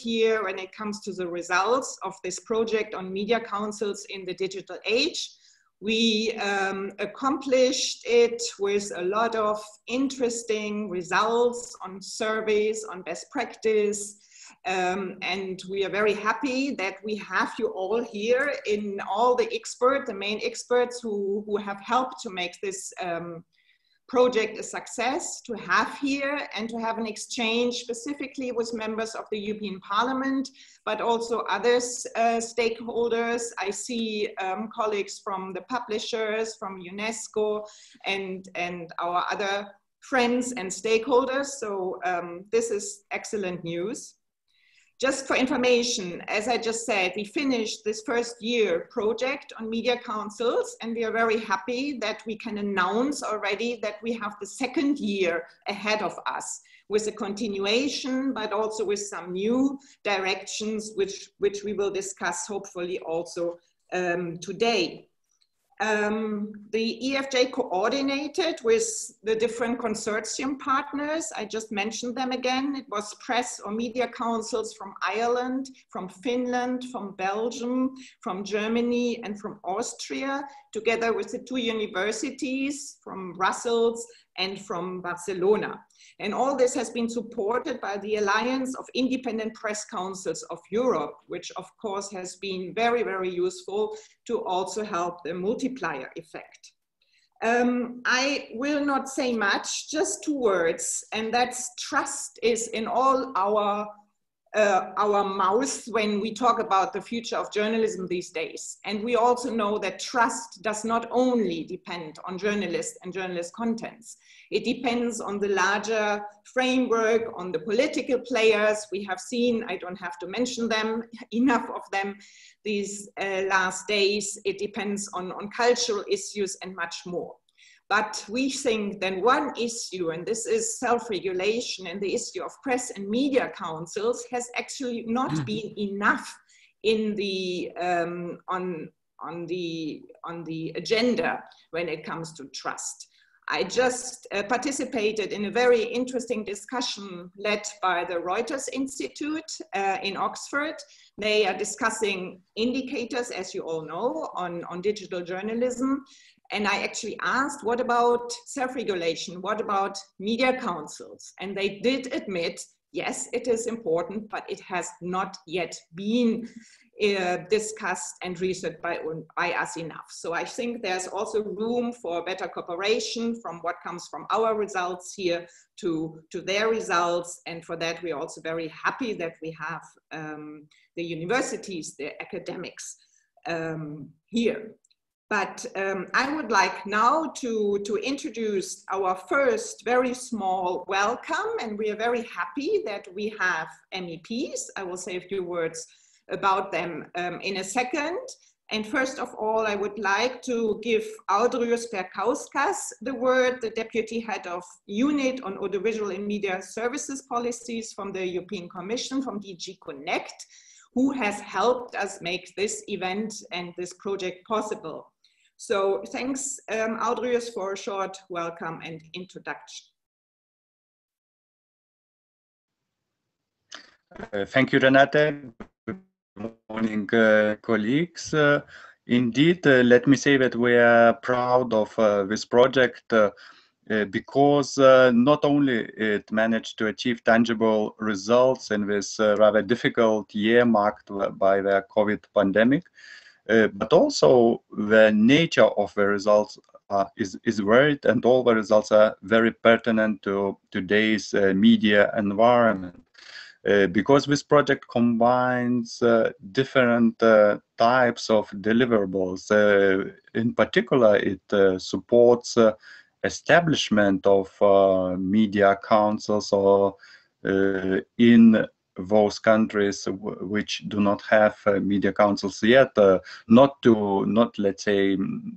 year when it comes to the results of this project on media councils in the digital age. We um, accomplished it with a lot of interesting results on surveys, on best practice, um, and we are very happy that we have you all here in all the experts, the main experts who, who have helped to make this um, project a success to have here and to have an exchange specifically with members of the European Parliament, but also other uh, stakeholders. I see um, colleagues from the publishers, from UNESCO, and, and our other friends and stakeholders. So um, this is excellent news. Just for information, as I just said, we finished this first year project on media councils and we are very happy that we can announce already that we have the second year ahead of us with a continuation, but also with some new directions, which, which we will discuss hopefully also um, today um, the EFJ coordinated with the different consortium partners. I just mentioned them again. It was press or media councils from Ireland, from Finland, from Belgium, from Germany, and from Austria, together with the two universities from Brussels and from Barcelona. And all this has been supported by the Alliance of Independent Press Councils of Europe, which of course has been very, very useful to also help the multiplier effect. Um, I will not say much, just two words, and that's trust is in all our uh, our mouth when we talk about the future of journalism these days. And we also know that trust does not only depend on journalists and journalist contents. It depends on the larger framework, on the political players. We have seen, I don't have to mention them, enough of them these uh, last days. It depends on, on cultural issues and much more. But we think then one issue, and this is self-regulation and the issue of press and media councils has actually not mm-hmm. been enough in the, um, on, on, the, on the agenda when it comes to trust. I just uh, participated in a very interesting discussion led by the Reuters Institute uh, in Oxford. They are discussing indicators, as you all know, on, on digital journalism. And I actually asked, what about self-regulation? What about media councils? And they did admit, yes, it is important, but it has not yet been uh, discussed and researched by, by us enough. So I think there's also room for better cooperation from what comes from our results here to, to their results. And for that, we're also very happy that we have um, the universities, the academics um, here. But um, I would like now to, to introduce our first very small welcome, and we are very happy that we have MEPs. I will say a few words about them um, in a second. And first of all, I would like to give Audrius Perkauskas the word, the Deputy Head of Unit on Audiovisual and Media Services Policies from the European Commission, from DG Connect, who has helped us make this event and this project possible. So thanks, um, Audrius, for a short welcome and introduction. Uh, thank you, Renate. Good morning, uh, colleagues. Uh, indeed, uh, let me say that we are proud of uh, this project uh, because not only it managed to achieve tangible results in this rather difficult year marked by the COVID pandemic, uh, but also the nature of the results uh, is, is varied and all the results are very pertinent to today's uh, media environment. Uh, because this project combines uh, different types of deliverables. in particular, it supports establishment of media councils or in those countries which do not have uh, media councils yet uh, not to not let's say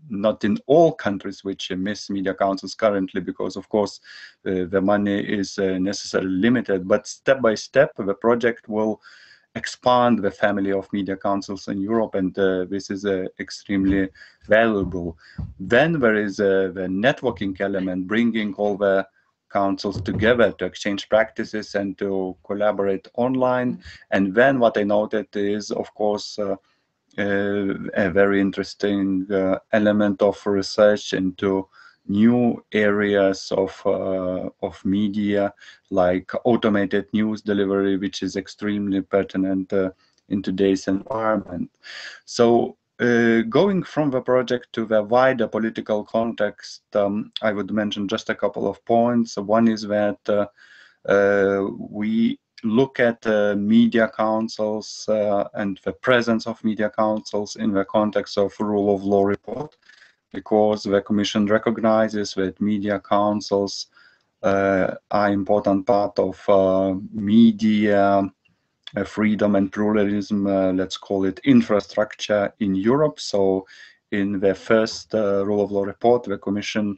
not in all countries which miss media councils currently because of course uh, the money is uh, necessarily limited. But step by step the project will expand the family of media councils in Europe and uh, this is uh, extremely valuable. Then there is the networking element bringing all the councils together to exchange practices and to collaborate online. And then what I noted is, of course, uh, uh, a very interesting uh, element of research into new areas of uh, of media like automated news delivery which is extremely pertinent uh, in today's environment so uh, going from the project to the wider political context um, i would mention just a couple of points. One is that uh, uh, we look at uh, media councils and the presence of media councils in the context of rule of law report because the Commission recognizes that media councils uh, are important part of uh, media uh, freedom and pluralism, uh, let's call it infrastructure in Europe. So in the first uh, rule of law report, the Commission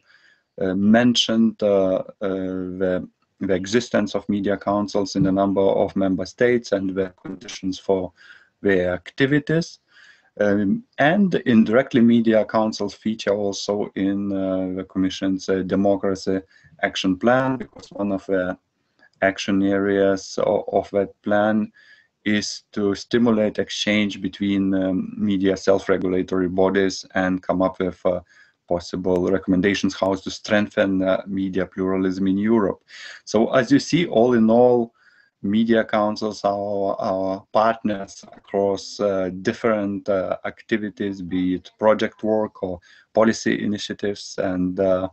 uh, mentioned the, the existence of media councils in a number of member states and the conditions for their activities. Um, and indirectly media councils feature also in uh, the Commission's uh, democracy action plan because one of the action areas of, that plan is to stimulate exchange between um, media self-regulatory bodies and come up with uh, possible recommendations how to strengthen uh, media pluralism in Europe. So as you see, all in all, media councils are our partners across uh, different uh, activities, be it project work or policy initiatives. And uh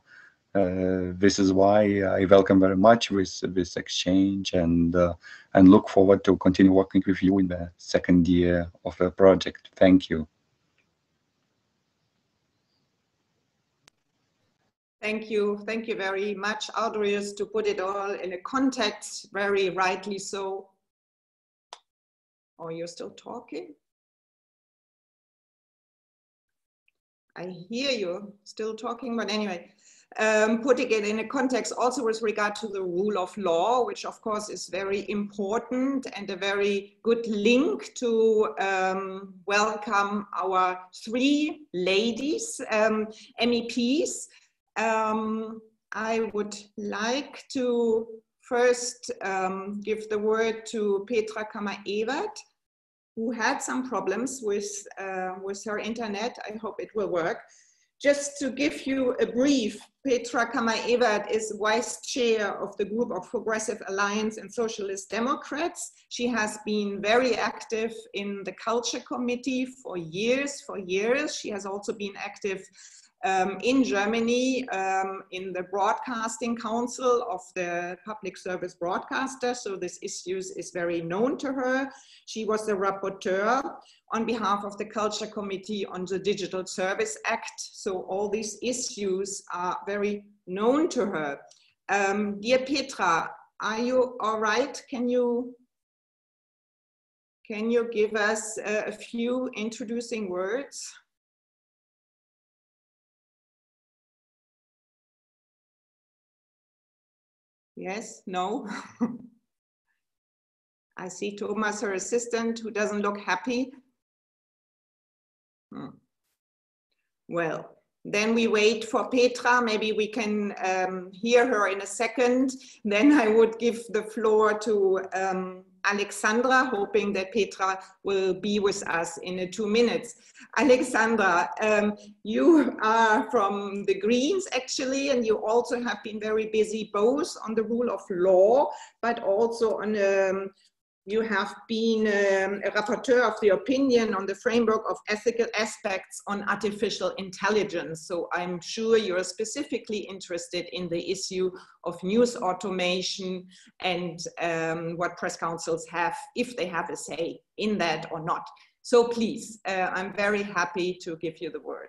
this is why I welcome very much with this exchange and, uh, and look forward to continue working with you in the second year of the project. Thank you. Thank you. Thank you very much, Audrius, to put it all in a context, very rightly so. Oh, you're still talking? I hear you still talking, but anyway, um, putting it in a context also with regard to the rule of law, which of course is very important and a very good link to um, welcome our three ladies, um, MEPs, um, I would like to first um, give the word to Petra Kammerevert, who had some problems with, uh, with her internet. I hope it will work. Just to give you a brief, Petra Kammerevert is vice chair of the group of Progressive Alliance and Socialist Democrats. She has been very active in the Culture Committee for years, for years. She has also been active um, in Germany um, in the Broadcasting Council of the Public Service Broadcaster. So this issue is very known to her. She was the rapporteur on behalf of the Culture Committee on the Digital Service Act. So all these issues are very known to her. Um, dear Petra, are you all right? Can you can you give us a few introducing words? Yes, no. I see Thomas, her assistant, who doesn't look happy. Hmm. Well, then we wait for Petra. Maybe we can um, hear her in a second. Then I would give the floor to um, Alexandra, hoping that Petra will be with us in two minutes. Alexandra, um, you are from the Greens actually, and you also have been very busy both on the rule of law, but also on um, you have been um, a rapporteur of the opinion on the framework of ethical aspects on artificial intelligence. So I'm sure you're specifically interested in the issue of news automation and um, what press councils have, if they have a say in that or not. So please, uh, I'm very happy to give you the word.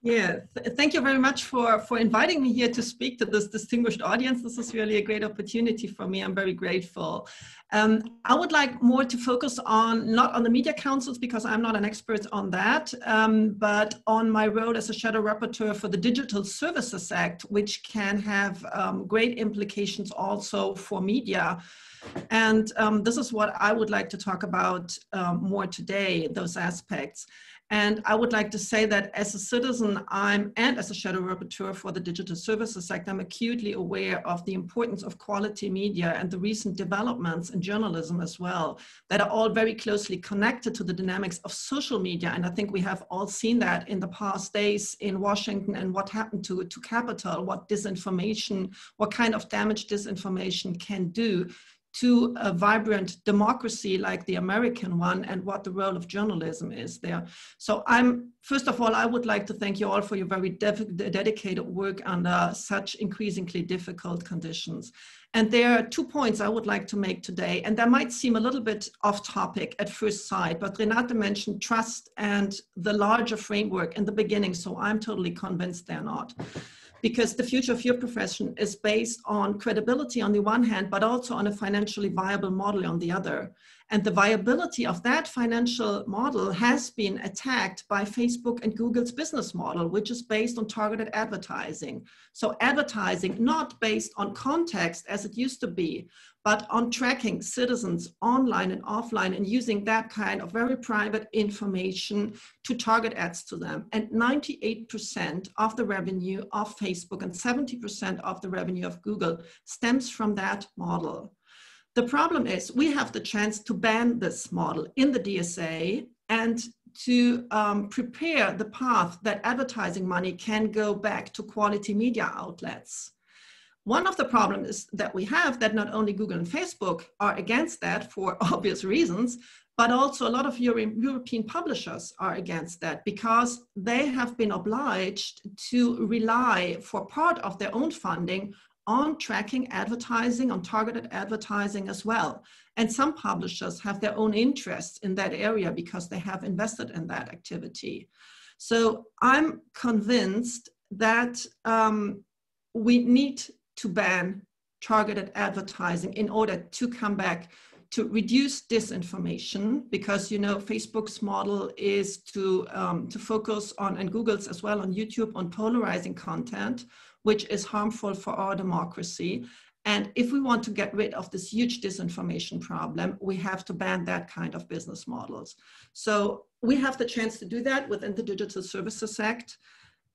Yeah, th thank you very much for, for inviting me here to speak to this distinguished audience. This is really a great opportunity for me. I'm very grateful. Um, I would like more to focus on, not on the media councils because I'm not an expert on that, um, but on my role as a shadow rapporteur for the Digital Services Act, which can have um, great implications also for media. And um, this is what I would like to talk about um, more today, those aspects. And I would like to say that as a citizen, I'm, and as a shadow rapporteur for the digital services sector, I'm acutely aware of the importance of quality media and the recent developments in journalism as well, that are all very closely connected to the dynamics of social media. And I think we have all seen that in the past days in Washington and what happened to, to Capitol, what disinformation, what kind of damage disinformation can do to a vibrant democracy like the American one and what the role of journalism is there. So I'm, first of all, I would like to thank you all for your very dedicated work under such increasingly difficult conditions. And there are two points I would like to make today, and that might seem a little bit off topic at first sight, but Renate mentioned trust and the larger framework in the beginning, so I'm totally convinced they're not because the future of your profession is based on credibility on the one hand, but also on a financially viable model on the other. And the viability of that financial model has been attacked by Facebook and Google's business model, which is based on targeted advertising. So, advertising not based on context as it used to be, but on tracking citizens online and offline and using that kind of very private information to target ads to them. And 98% of the revenue of Facebook and 70% of the revenue of Google stems from that model. The problem is we have the chance to ban this model in the DSA and to um, prepare the path that advertising money can go back to quality media outlets. One of the problems that we have that not only Google and Facebook are against that for obvious reasons, but also a lot of Euro European publishers are against that because they have been obliged to rely for part of their own funding on tracking advertising, on targeted advertising as well. And some publishers have their own interests in that area because they have invested in that activity. So I'm convinced that um, we need to ban targeted advertising in order to come back to reduce disinformation because you know facebook's model is to um, to focus on and google's as well on youtube on polarizing content which is harmful for our democracy. And if we want to get rid of this huge disinformation problem we have to ban that kind of business models. So we have the chance to do that within the digital services act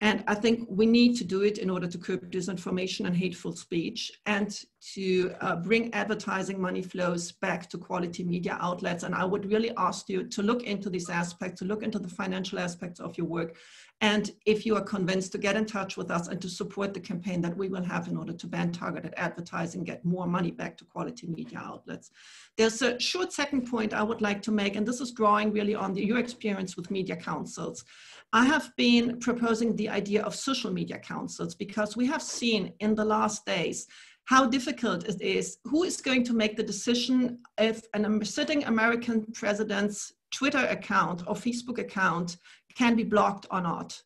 and I think we need to do it in order to curb disinformation and hateful speech and to uh, bring advertising money flows back to quality media outlets. And I would really ask you to look into this aspect, to look into the financial aspects of your work. And if you are convinced to get in touch with us and to support the campaign that we will have in order to ban targeted advertising, get more money back to quality media outlets. There's a short second point I would like to make, and this is drawing really on the, your experience with media councils. I have been proposing the idea of social media councils because we have seen in the last days how difficult it is. Who is going to make the decision if a sitting American president's Twitter account or Facebook account can be blocked or not?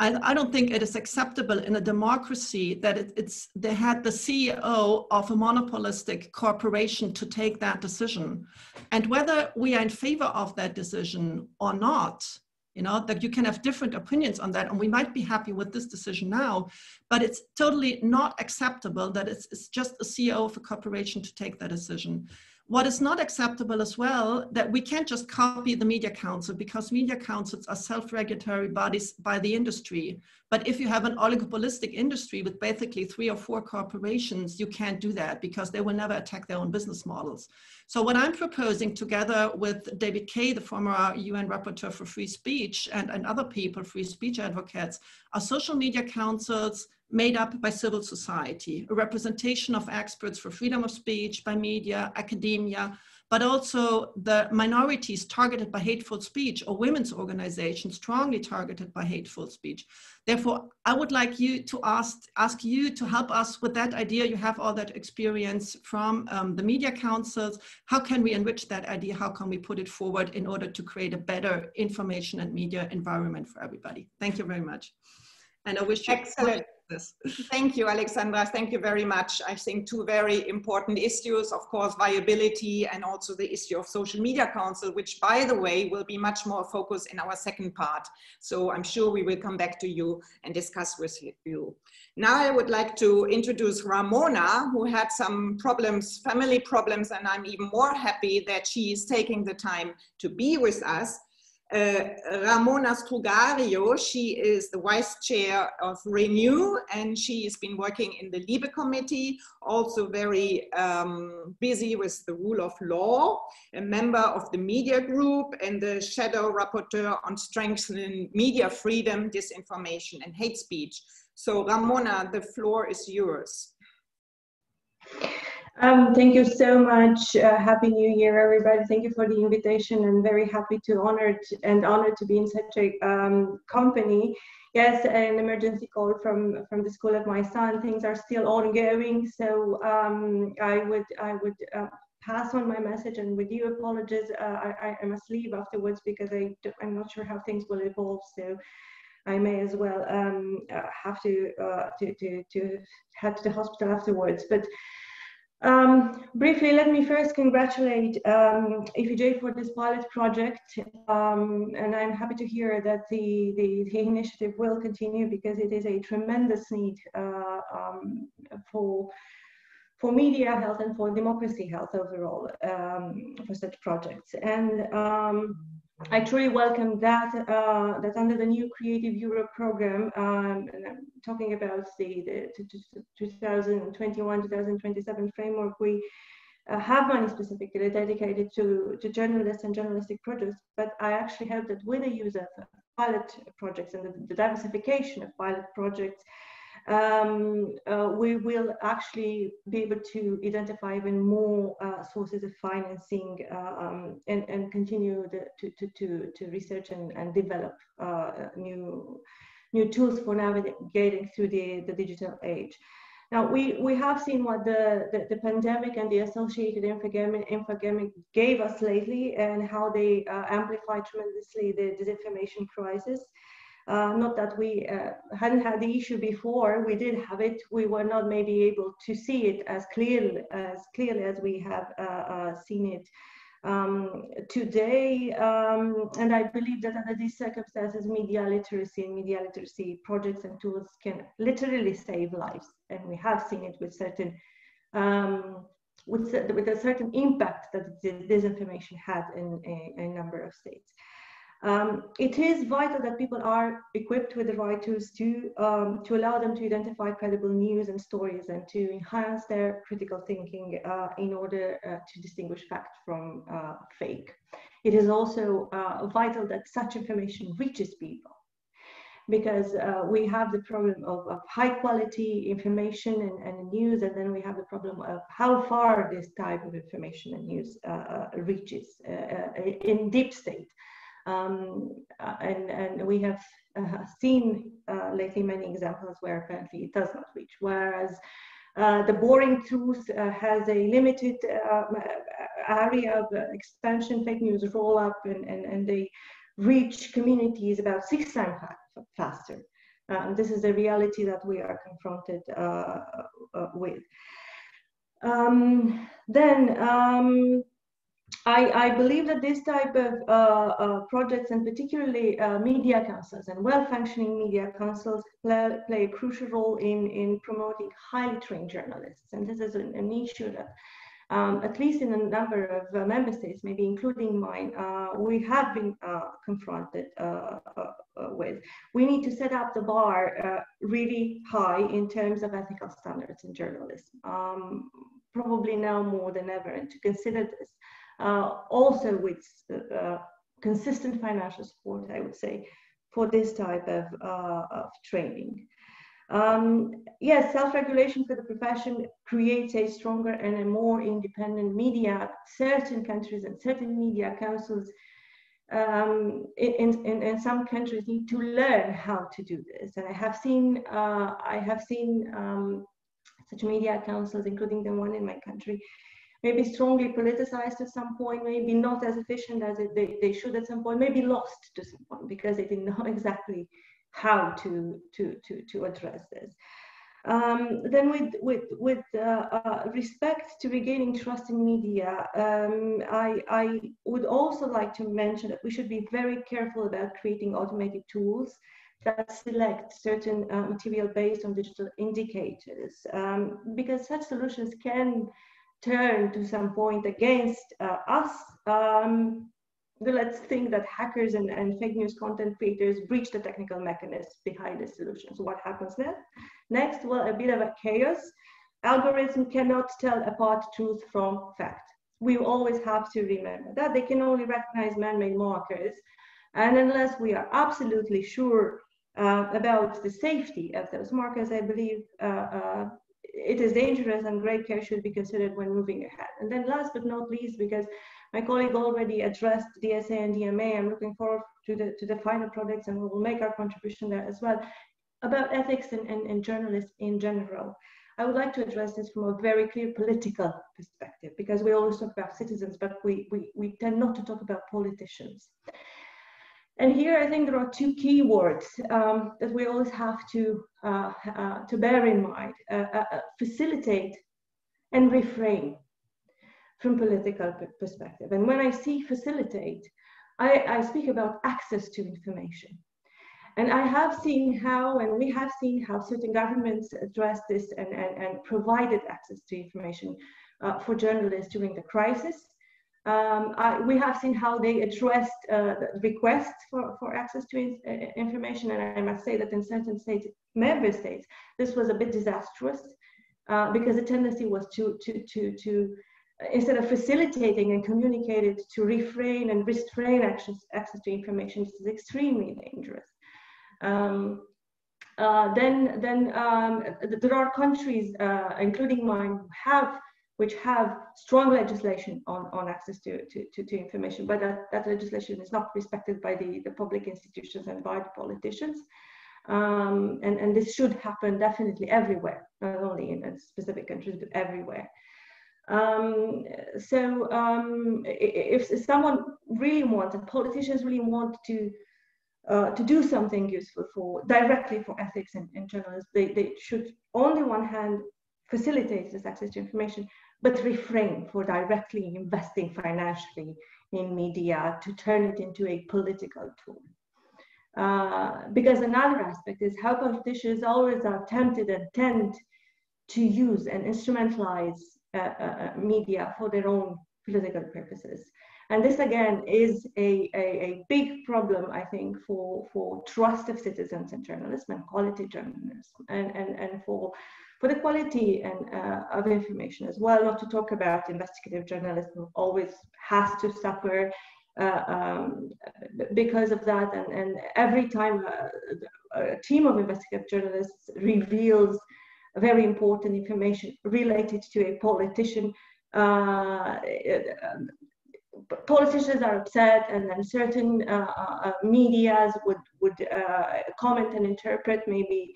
I, I don't think it is acceptable in a democracy that it, it's they had the CEO of a monopolistic corporation to take that decision, and whether we are in favor of that decision or not you know that you can have different opinions on that and we might be happy with this decision now but it's totally not acceptable that it's, it's just a ceo of a corporation to take that decision. What is not acceptable as well that we can't just copy the media council because media councils are self-regulatory bodies by the industry but if you have an oligopolistic industry with basically three or four corporations you can't do that because they will never attack their own business models. So what i'm proposing together with david kaye the former un rapporteur for free speech and, and other people free speech advocates are social media councils made up by civil society, a representation of experts for freedom of speech by media, academia, but also the minorities targeted by hateful speech or women's organizations strongly targeted by hateful speech. Therefore, I would like you to ask, ask you to help us with that idea. You have all that experience from um, the media councils. How can we enrich that idea? How can we put it forward in order to create a better information and media environment for everybody? Thank you very much. And I wish you excellent this. Thank you, Alexandra. Thank you very much. I think two very important issues, of course, viability and also the issue of social media council, which by the way, will be much more focused in our second part. So I'm sure we will come back to you and discuss with you. Now I would like to introduce Ramona, who had some problems, family problems, and I'm even more happy that she is taking the time to be with us. Uh, Ramona Strugariu, she is the vice chair of Renew and she has been working in the LIBE committee, also very um, busy with the rule of law, a member of the media group and the shadow rapporteur on strengthening media freedom, disinformation and hate speech. So Ramona, the floor is yours. Um, thank you so much. Uh, happy New Year, everybody. Thank you for the invitation. I'm very happy to honored and honored to be in such a um, company. Yes, an emergency call from from the school of my son. Things are still ongoing, so um, I would I would uh, pass on my message and with you apologies. Uh, I, I must leave afterwards because I I'm not sure how things will evolve. So. I may as well um, uh, have to, uh, to, to, to head to the hospital afterwards. But um, briefly, let me first congratulate um, for this pilot project, um, and I'm happy to hear that the, the, the, initiative will continue because it is a tremendous need uh, um, for, for media health and for democracy health overall um, for such projects. And um, I truly welcome that uh, that under the new Creative Europe program, um, talking about the, the 2021-2027 framework, we uh, have money specifically dedicated to, to journalists and journalistic projects, but I actually hope that with the use of pilot projects and the, the diversification of pilot projects, um, uh, we will actually be able to identify even more uh, sources of financing uh, um, and, and continue the, to, to, to, to research and, and develop uh, new, new tools for navigating through the, the digital age. Now, we, we have seen what the, the, the pandemic and the associated infodemic gave us lately and how they uh, amplified tremendously the disinformation crisis. Uh, not that we uh, hadn't had the issue before, we did have it. We were not maybe able to see it as clearly as clearly as we have uh, uh seen it um, today. Um, and I believe that under these circumstances, media literacy and media literacy projects and tools can literally save lives. And we have seen it with certain um, with, with a certain impact that disinformation had in a, a number of states. Um, it is vital that people are equipped with the right tools to, um, to allow them to identify credible news and stories and to enhance their critical thinking uh, in order uh, to distinguish fact from uh, fake. It is also uh, vital that such information reaches people because uh, we have the problem of, of, high quality information and, and, news, and then we have the problem of how far this type of information and news uh, reaches in deep state. Um, uh, and, and we have uh, seen uh, lately many examples where apparently it does not reach. Whereas uh, the boring truth uh, has a limited uh, area of expansion, fake news roll up, and, and, and they reach communities about six times faster. Um, this is the reality that we are confronted with. Um, then um, I, I, believe that this type of uh, uh, projects and particularly uh, media councils and well-functioning media councils play, play, a crucial role in, in promoting highly trained journalists. And this is an, an issue that, um, at least in a number of uh, member states, maybe including mine, uh, we have been uh, confronted with. We need to set up the bar really high in terms of ethical standards in journalism, um, probably now more than ever, and to consider this uh, also with uh, consistent financial support, I would say, for this type of, uh, of training. Um, yes, self-regulation for the profession creates a stronger and a more independent media. Certain countries and certain media councils um, in, in, in, some countries need to learn how to do this. And I have seen, uh, I have seen um, such media councils, including the one in my country, maybe strongly politicized at some point, maybe not as efficient as it, they, they should at some point, maybe lost to some point because they didn't know exactly how to, to, to, to address this. Um, then with, with, with uh, uh, respect to regaining trust in media, um, I, I would also like to mention that we should be very careful about creating automated tools that select certain uh, material based on digital indicators um, because such solutions can turn to some point against uh, us um, let's think that hackers and, and fake news content creators breach the technical mechanisms behind the solution. So what happens next? Next, well, a bit of a chaos. Algorithm cannot tell apart truth from fact. We always have to remember that they can only recognize man-made markers. And unless we are absolutely sure uh, about the safety of those markers, I believe uh, uh, it is dangerous and great care should be considered when moving ahead. And then last but not least, because my colleague already addressed DSA and DMA, I'm looking forward to the, to the final products and we will make our contribution there as well, about ethics and, and, and journalists in general. I would like to address this from a very clear political perspective because we always talk about citizens, but we, we, we tend not to talk about politicians. And here I think there are two key words um, that we always have to, uh, uh, to bear in mind, uh, uh, uh facilitate and refrain from political perspective. And when I see facilitate, I, I speak about access to information. And I have seen how, and we have seen how certain governments addressed this and, and, and provided access to information uh, for journalists during the crisis. Um, I, we have seen how they addressed uh, requests for, for access to in, uh, information, and I must say that in certain states, member states, this was a bit disastrous uh, because the tendency was to to to to instead of facilitating and communicating to refrain and restrain access, access to information, this is extremely dangerous. Um, uh, then, then um, there are countries, uh, including mine, who have which have strong legislation on, on access to, to, to, to, information, but that, that legislation is not respected by the, the public institutions and by the politicians. Um, and, and this should happen definitely everywhere, not only in specific countries, but everywhere. Um, so um, if, if, someone really wants, and politicians really want to uh, to do something useful for directly for ethics and, and journalists, they, they should on the one hand facilitate this access to information, but refrain for directly investing financially in media to turn it into a political tool. Uh, because another aspect is how politicians always are tempted and tend to use and instrumentalize uh, uh, uh, media for their own political purposes. And this again is a, a, a, big problem, I think, for, for trust of citizens in journalism and quality journalism and, and, and for, for the quality and, uh, of information as well, not to talk about investigative journalism always has to suffer uh, um, because of that. And, and every time a, a team of investigative journalists reveals very important information related to a politician. Uh, politicians are upset, and then certain uh, uh, media's would would uh, comment and interpret maybe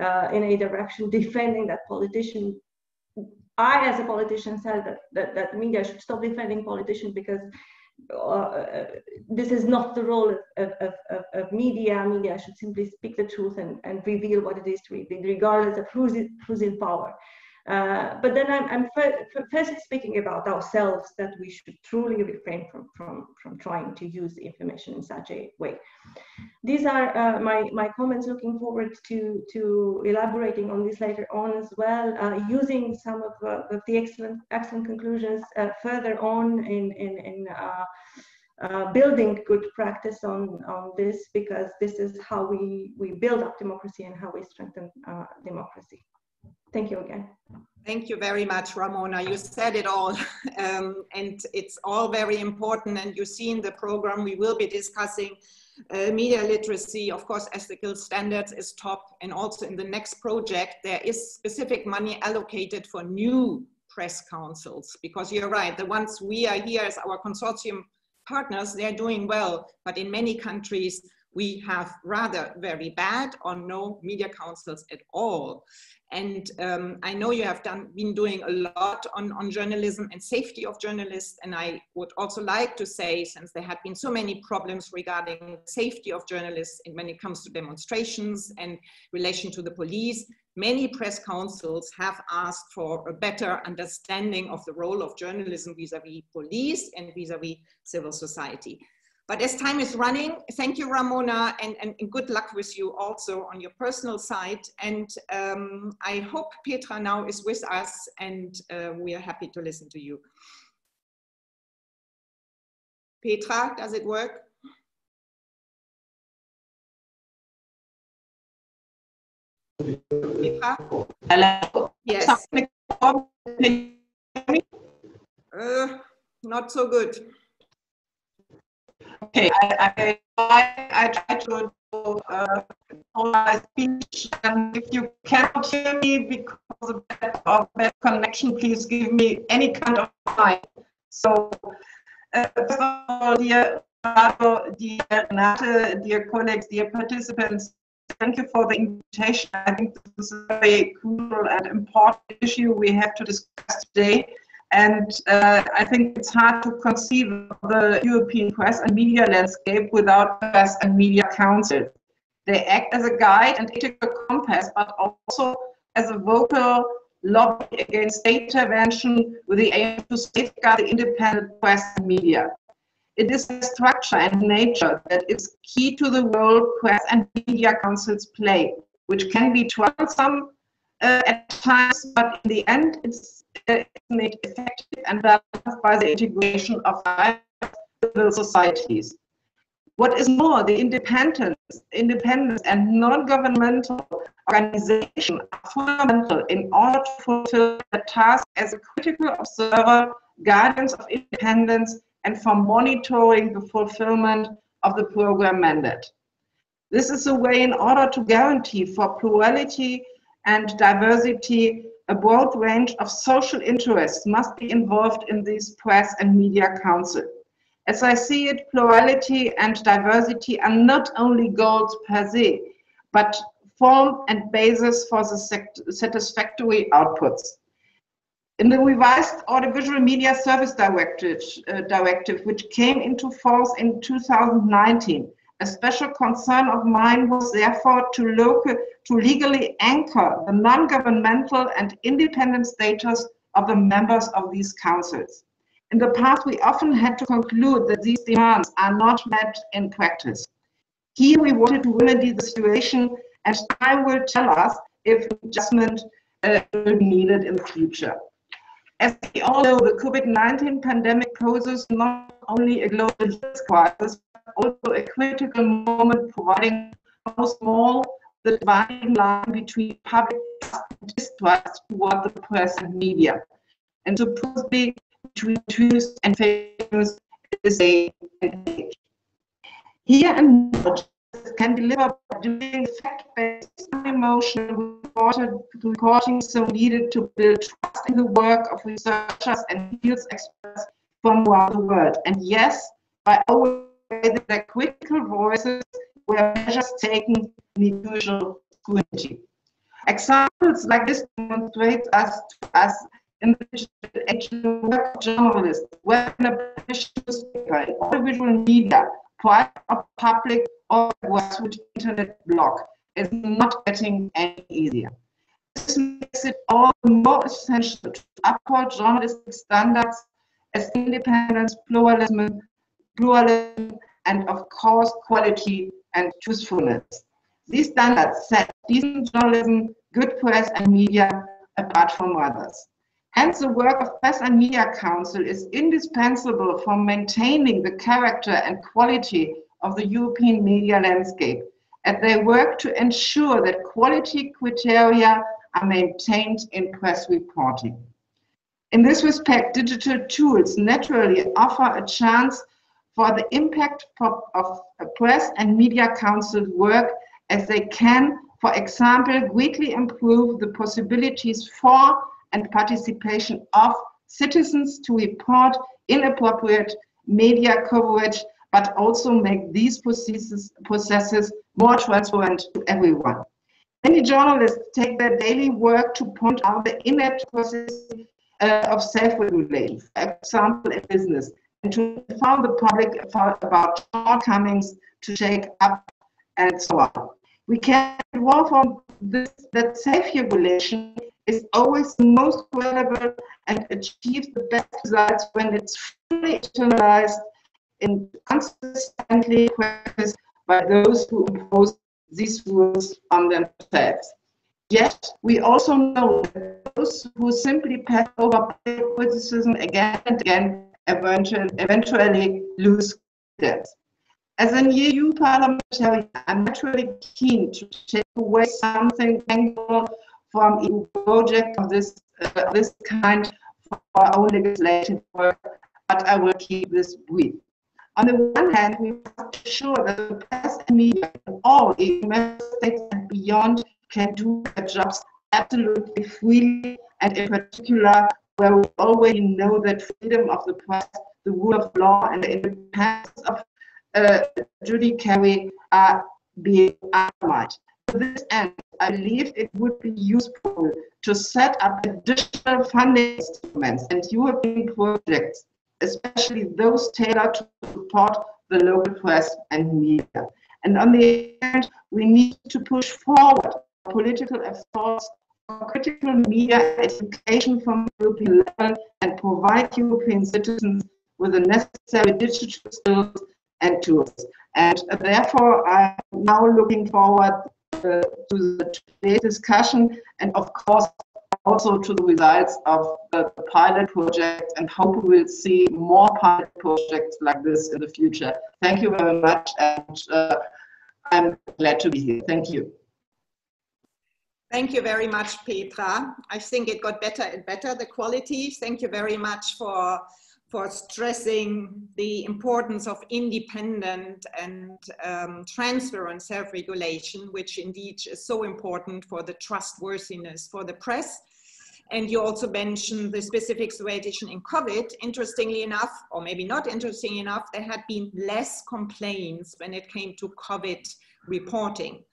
uh, in a direction defending that politician. I, as a politician, said that, that, that media should stop defending politicians because uh, this is not the role of, of, of, of, media. Media should simply speak the truth and, and reveal what it is to regardless of who's, who's in power. Uh, but then I'm, I'm first speaking about ourselves that we should truly refrain from, from, from trying to use information in such a way. These are uh, my, my comments looking forward to, to elaborating on this later on as well, uh, using some of, uh, of, the excellent, excellent conclusions uh, further on in, in, in uh, building good practice on, on this because this is how we, we build up democracy and how we strengthen democracy. Thank you again. Thank you very much, Ramona. You said it all, um, and it's all very important. And you see in the program, we will be discussing uh, media literacy, of course, ethical standards is top. And also in the next project, there is specific money allocated for new press councils, because you're right, the ones we are here as our consortium partners, they're doing well. But in many countries, we have rather very bad or no media councils at all. And um, I know you have done, been doing a lot on, on journalism and safety of journalists. And I would also like to say, since there have been so many problems regarding safety of journalists when it comes to demonstrations and relation to the police, many press councils have asked for a better understanding of the role of journalism vis-a-vis -vis police and vis-a-vis -vis civil society. But as time is running, thank you, Ramona, and, and, and good luck with you also on your personal side. And um, I hope Petra now is with us and uh, we are happy to listen to you. Petra, does it work? Petra? Hello. Yes. Uh, not so good. Okay, I, I, I try to uh, my speech, and if you cannot hear me because of bad, of bad connection, please give me any kind of sign. So, uh, first of all, dear dear Renate, dear colleagues, dear participants, thank you for the invitation. I think this is a very crucial and important issue we have to discuss today. And uh, I think it's hard to conceive the European press and media landscape without press and media council. They act as a guide and ethical compass, but also as a vocal lobby against state intervention with the aim to safeguard the independent press and media. It is the structure and nature that is key to the role press and media councils play, which can be troublesome uh, at times, but in the end, it's, it's made effective and balanced by the integration of civil societies. What is more, the independence, independence and non-governmental organization are fundamental in order to fulfill the task as a critical observer, guardians of independence, and for monitoring the fulfillment of the program mandate. This is a way in order to guarantee for plurality and diversity, a broad range of social interests must be involved in this press and media council. As I see it, plurality and diversity are not only goals per se, but form and basis for the satisfactory outputs. In the revised Audiovisual Media Service Directive, uh, Directive, which came into force in 2019, a special concern of mine was therefore to, local, to legally anchor the non-governmental and independent status of the members of these councils. In the past, we often had to conclude that these demands are not met in practice. Here we wanted to remedy the situation and time will tell us if adjustment uh, will be needed in the future. As we all know, the COVID-19 pandemic poses not only a global crisis, but also a critical moment providing how small the dividing line between public and distrust toward the press and media. And supposedly between truth and fake news is a here and now can deliver by doing fact-based emotional reporting so needed to build trust in the work of researchers and field experts from around the world. And yes, by always their critical voices were measures taken in the usual scrutiny. Examples like this demonstrate us, us in the digital work journalists, web and newspaper, audiovisual media, private or public or grassroots internet blog is not getting any easier. This makes it all more essential to uphold journalistic standards as independence, pluralism, pluralism, and of course quality and truthfulness. These standards set decent journalism, good press and media apart from others. Hence, the work of Press and Media Council is indispensable for maintaining the character and quality of the European media landscape, and they work to ensure that quality criteria are maintained in press reporting. In this respect, digital tools naturally offer a chance for the impact of press and media council work as they can, for example, greatly improve the possibilities for and participation of citizens to report inappropriate media coverage, but also make these processes, processes more transparent to everyone. Many journalists take their daily work to point out the inept process uh, of self-regulation, for example, in business, to inform the public about shortcomings to shake up and so on. We can draw from this that self-regulation is always most credible and achieves the best results when it's fully internalized and consistently practiced by those who impose these rules on themselves. Yet, we also know that those who simply pass over criticism again and again eventually lose credence. As an EU parliamentarian, I'm naturally keen to take away something from EU project of this uh, this kind for our own legislative work, but I will keep this brief. On the one hand, we must ensure that the press and media in all EU member states and beyond can do their jobs absolutely freely, and in particular, where we already know that freedom of the press, the rule of law, and the independence of uh, judiciary are being undermined. To this end, I believe it would be useful to set up additional funding instruments and European projects, especially those tailored to support the local press and media. And on the end, we need to push forward political efforts for critical media education from European level and provide European citizens with the necessary digital skills and tools. And therefore, I'm now looking forward uh, to the today's discussion and, of course, also to the results of the pilot project and hope we will see more pilot projects like this in the future. Thank you very much and uh, I'm glad to be here. Thank you. Thank you very much, Petra. I think it got better and better, the quality. Thank you very much for for stressing the importance of independent and um, transparent self-regulation, which indeed is so important for the trustworthiness for the press. And you also mentioned the specific situation in COVID. Interestingly enough, or maybe not interesting enough, there had been less complaints when it came to COVID reporting.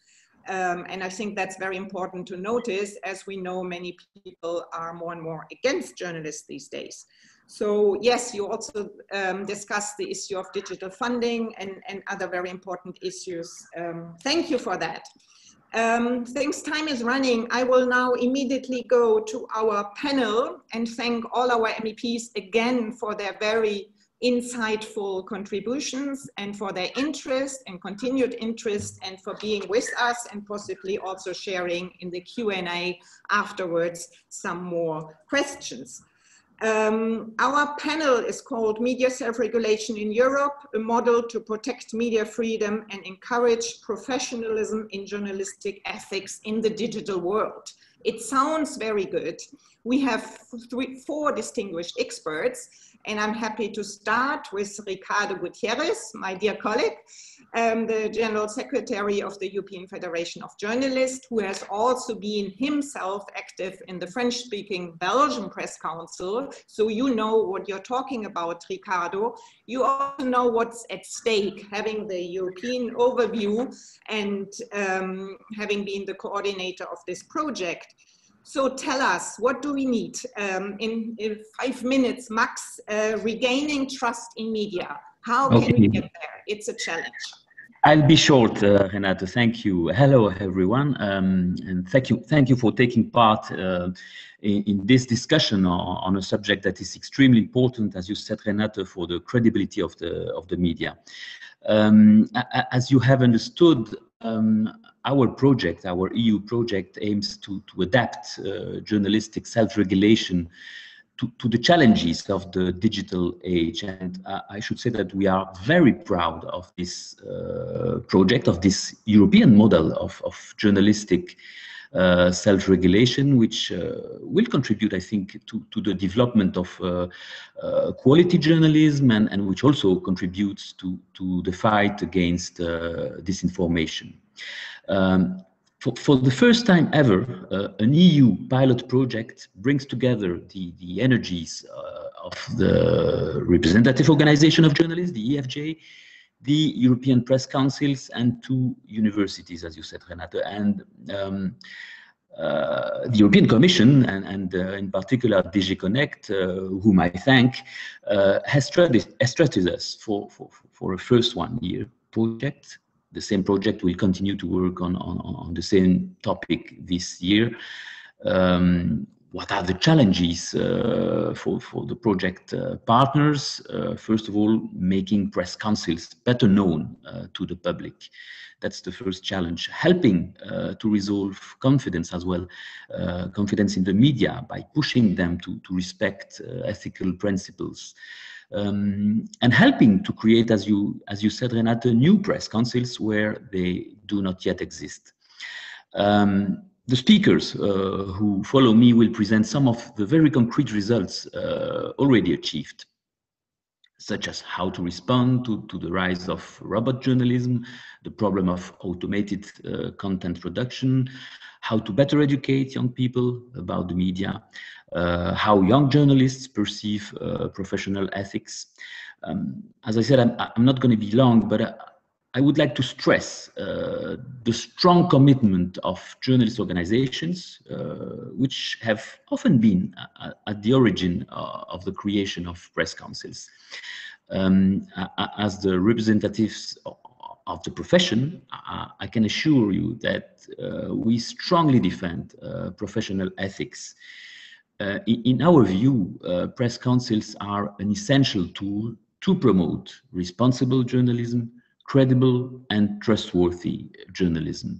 Um, and I think that's very important to notice as we know many people are more and more against journalists these days. So yes, you also um, discussed the issue of digital funding and, and other very important issues. Um, thank you for that. Um, since time is running, I will now immediately go to our panel and thank all our MEPs again for their very insightful contributions and for their interest and continued interest and for being with us and possibly also sharing in the Q&A afterwards some more questions. Um, our panel is called Media Self-Regulation in Europe, a model to protect media freedom and encourage professionalism in journalistic ethics in the digital world. It sounds very good. We have three, four distinguished experts, and I'm happy to start with Ricardo Gutierrez, my dear colleague um, the General Secretary of the European Federation of Journalists, who has also been himself active in the French-speaking Belgian Press Council. So you know what you're talking about, Ricardo. You also know what's at stake, having the European overview and um, having been the coordinator of this project. So tell us, what do we need um, in, in, five minutes max, uh, regaining trust in media? How can we get there? It's a challenge. I'll be short, uh, Renate. Thank you. Hello, everyone, um, and thank you. Thank you for taking part uh, in, in, this discussion on, on, a subject that is extremely important, as you said, Renate, for the credibility of the of the media. Um, as you have understood, um, our project, our EU project, aims to to adapt uh, journalistic self-regulation to, to, the challenges of the digital age. And uh, I should say that we are very proud of this uh, project, of this European model of, of journalistic uh, self-regulation, which uh, will contribute, I think, to, to the development of uh, uh, quality journalism and, and which also contributes to, to the fight against disinformation. Um, for, for the first time ever, uh, an EU pilot project brings together the, the energies uh, of the representative organization of journalists, the EFJ, the European press councils, and two universities, as you said, Renate. And um, uh, the European Commission, and, and uh, in particular DG Connect, uh, whom I thank, uh, has, has trusted us for, for, for a first one year project the same project will continue to work on, on, on the same topic this year. Um, what are the challenges uh, for, for the project uh, partners? Uh, first of all, making press councils better known uh, to the public. That's the first challenge. Helping uh, to resolve confidence as well, uh, confidence in the media by pushing them to, to respect ethical principles. Um, and helping to create, as you, as you said, Renate, new press councils where they do not yet exist. Um, the speakers uh, who follow me will present some of the very concrete results uh, already achieved, such as how to respond to, to the rise of robot journalism, the problem of automated uh, content production, how to better educate young people about the media, how young journalists perceive uh, professional ethics. Um, as I said, I'm, I'm not going to be long, but uh, I would like to stress uh, the strong commitment of journalist organizations, uh, which have often been at the origin uh, of the creation of press councils. Um, as the representatives of the profession, I can assure you that uh, we strongly defend uh, professional ethics. Uh, in, our view, press councils are an essential tool to promote responsible journalism, credible and trustworthy journalism.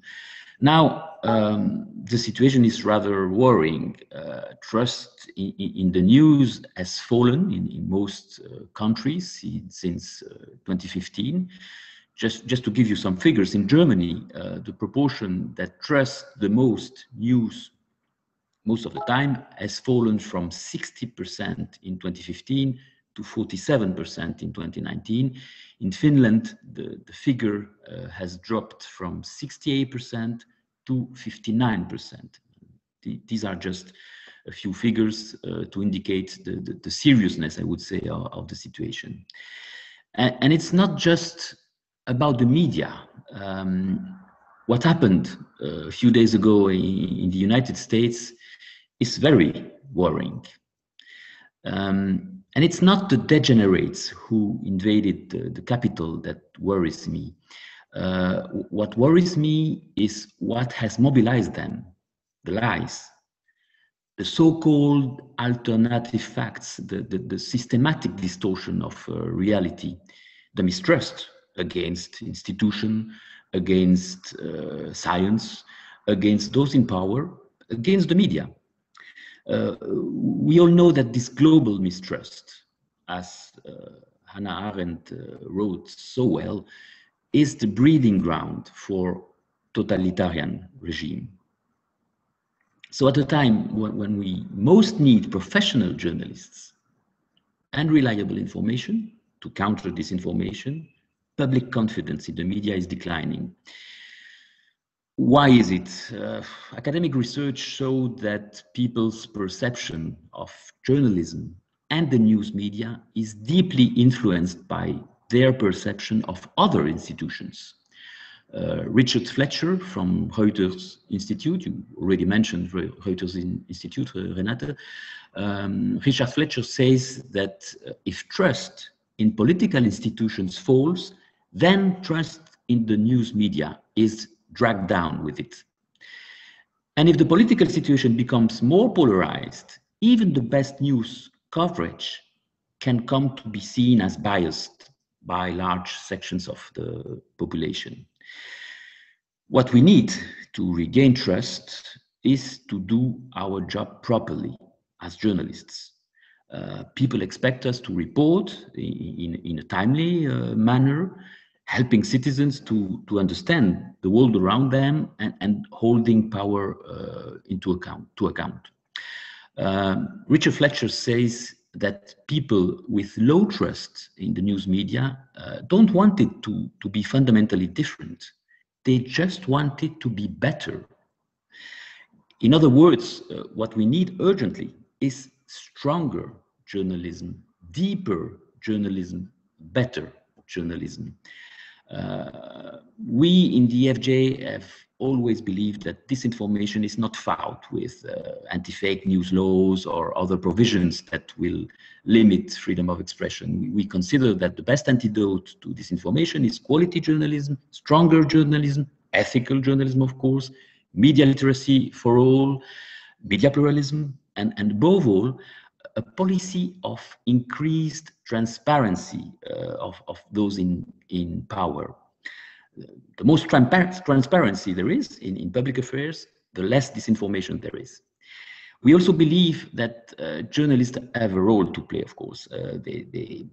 Now, um, the situation is rather worrying. Uh, trust in, in, the news has fallen in, in most uh, countries since uh, 2015. Just, just to give you some figures, in Germany, uh, the proportion that trust the most news most of the time has fallen from 60% in 2015 to 47% in 2019. In Finland, the, the figure uh, has dropped from 68% to 59%. The, these are just a few figures uh, to indicate the, the, the, seriousness, I would say, of, of the situation. And, and, it's not just about the media. Um, what happened uh, a few days ago in, in, the United States is very worrying. Um, and it's not the degenerates who invaded the, the Capitol that worries me. Uh, what worries me is what has mobilized them, the lies, the so-called alternative facts, the, the, the, systematic distortion of uh, reality, the mistrust against institution, against uh, science, against those in power, against the media. We all know that this global mistrust, as uh, Hannah Arendt uh, wrote so well, is the breeding ground for totalitarian regime. So at a time when, when we most need professional journalists and reliable information to counter disinformation, public confidence in the media is declining. Why is it? Uh, academic research showed that people's perception of journalism and the news media is deeply influenced by their perception of other institutions. Uh, Richard Fletcher from Reuters Institute, you already mentioned Reuters Institute, Renate. Um, Richard Fletcher says that uh, if trust in political institutions falls, then trust in the news media is dragged down with it. And if the political situation becomes more polarized, even the best news coverage can come to be seen as biased by large sections of the population. What we need to regain trust is to do our job properly as journalists. Uh, people expect us to report in, in a timely uh, manner helping citizens to, to understand the world around them and, and holding power uh, into account to account. Um, Richard Fletcher says that people with low trust in the news media uh, don't want it to, to be fundamentally different. They just want it to be better. In other words, uh, what we need urgently is stronger journalism, deeper journalism, better journalism. Uh, we in the EFJ have always believed that disinformation is not fought with uh, anti-fake news laws or other provisions that will limit freedom of expression. We consider that the best antidote to disinformation is quality journalism, stronger journalism, ethical journalism, of course, media literacy for all, media pluralism, and, and above all, a policy of increased transparency uh, of, of those in, in power. The most transparency there is in, in public affairs, the less disinformation there is. We also believe that uh, journalists have a role to play, of course. Uh, they, they,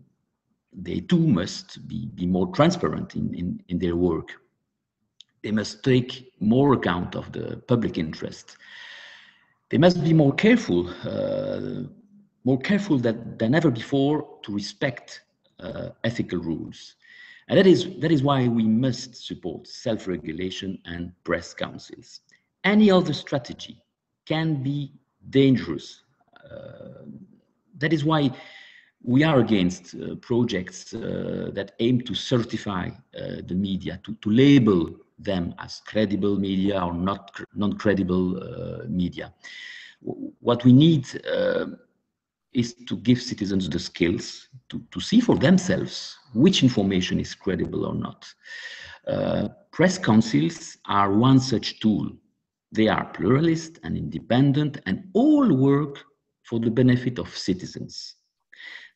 they too must be, be more transparent in, in, in their work. They must take more account of the public interest. They must be more careful, uh, more careful that, than ever before to respect uh, ethical rules. And that is, that is why we must support self-regulation and press councils. Any other strategy can be dangerous. Uh, that is why we are against uh, projects uh, that aim to certify uh, the media, to, to label them as credible media or not non-credible uh, media. What we need uh, is to give citizens the skills to, to see for themselves which information is credible or not. Uh, press councils are one such tool they are pluralist and independent and all work for the benefit of citizens.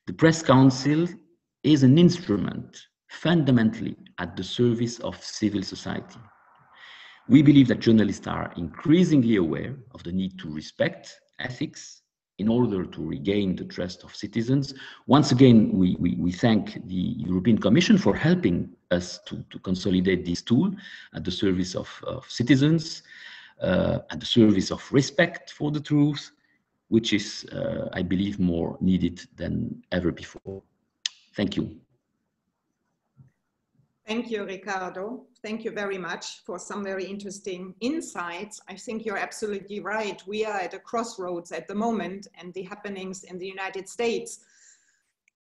The Press Council is an instrument fundamentally at the service of civil society. We believe that journalists are increasingly aware of the need to respect ethics in order to regain the trust of citizens. Once again, we, we, we thank the European Commission for helping us to, to consolidate this tool at the service of, of citizens uh, at the service of respect for the truth, which is, uh, I believe, more needed than ever before. Thank you. Thank you, Ricardo. Thank you very much for some very interesting insights. I think you're absolutely right. We are at a crossroads at the moment, and the happenings in the United States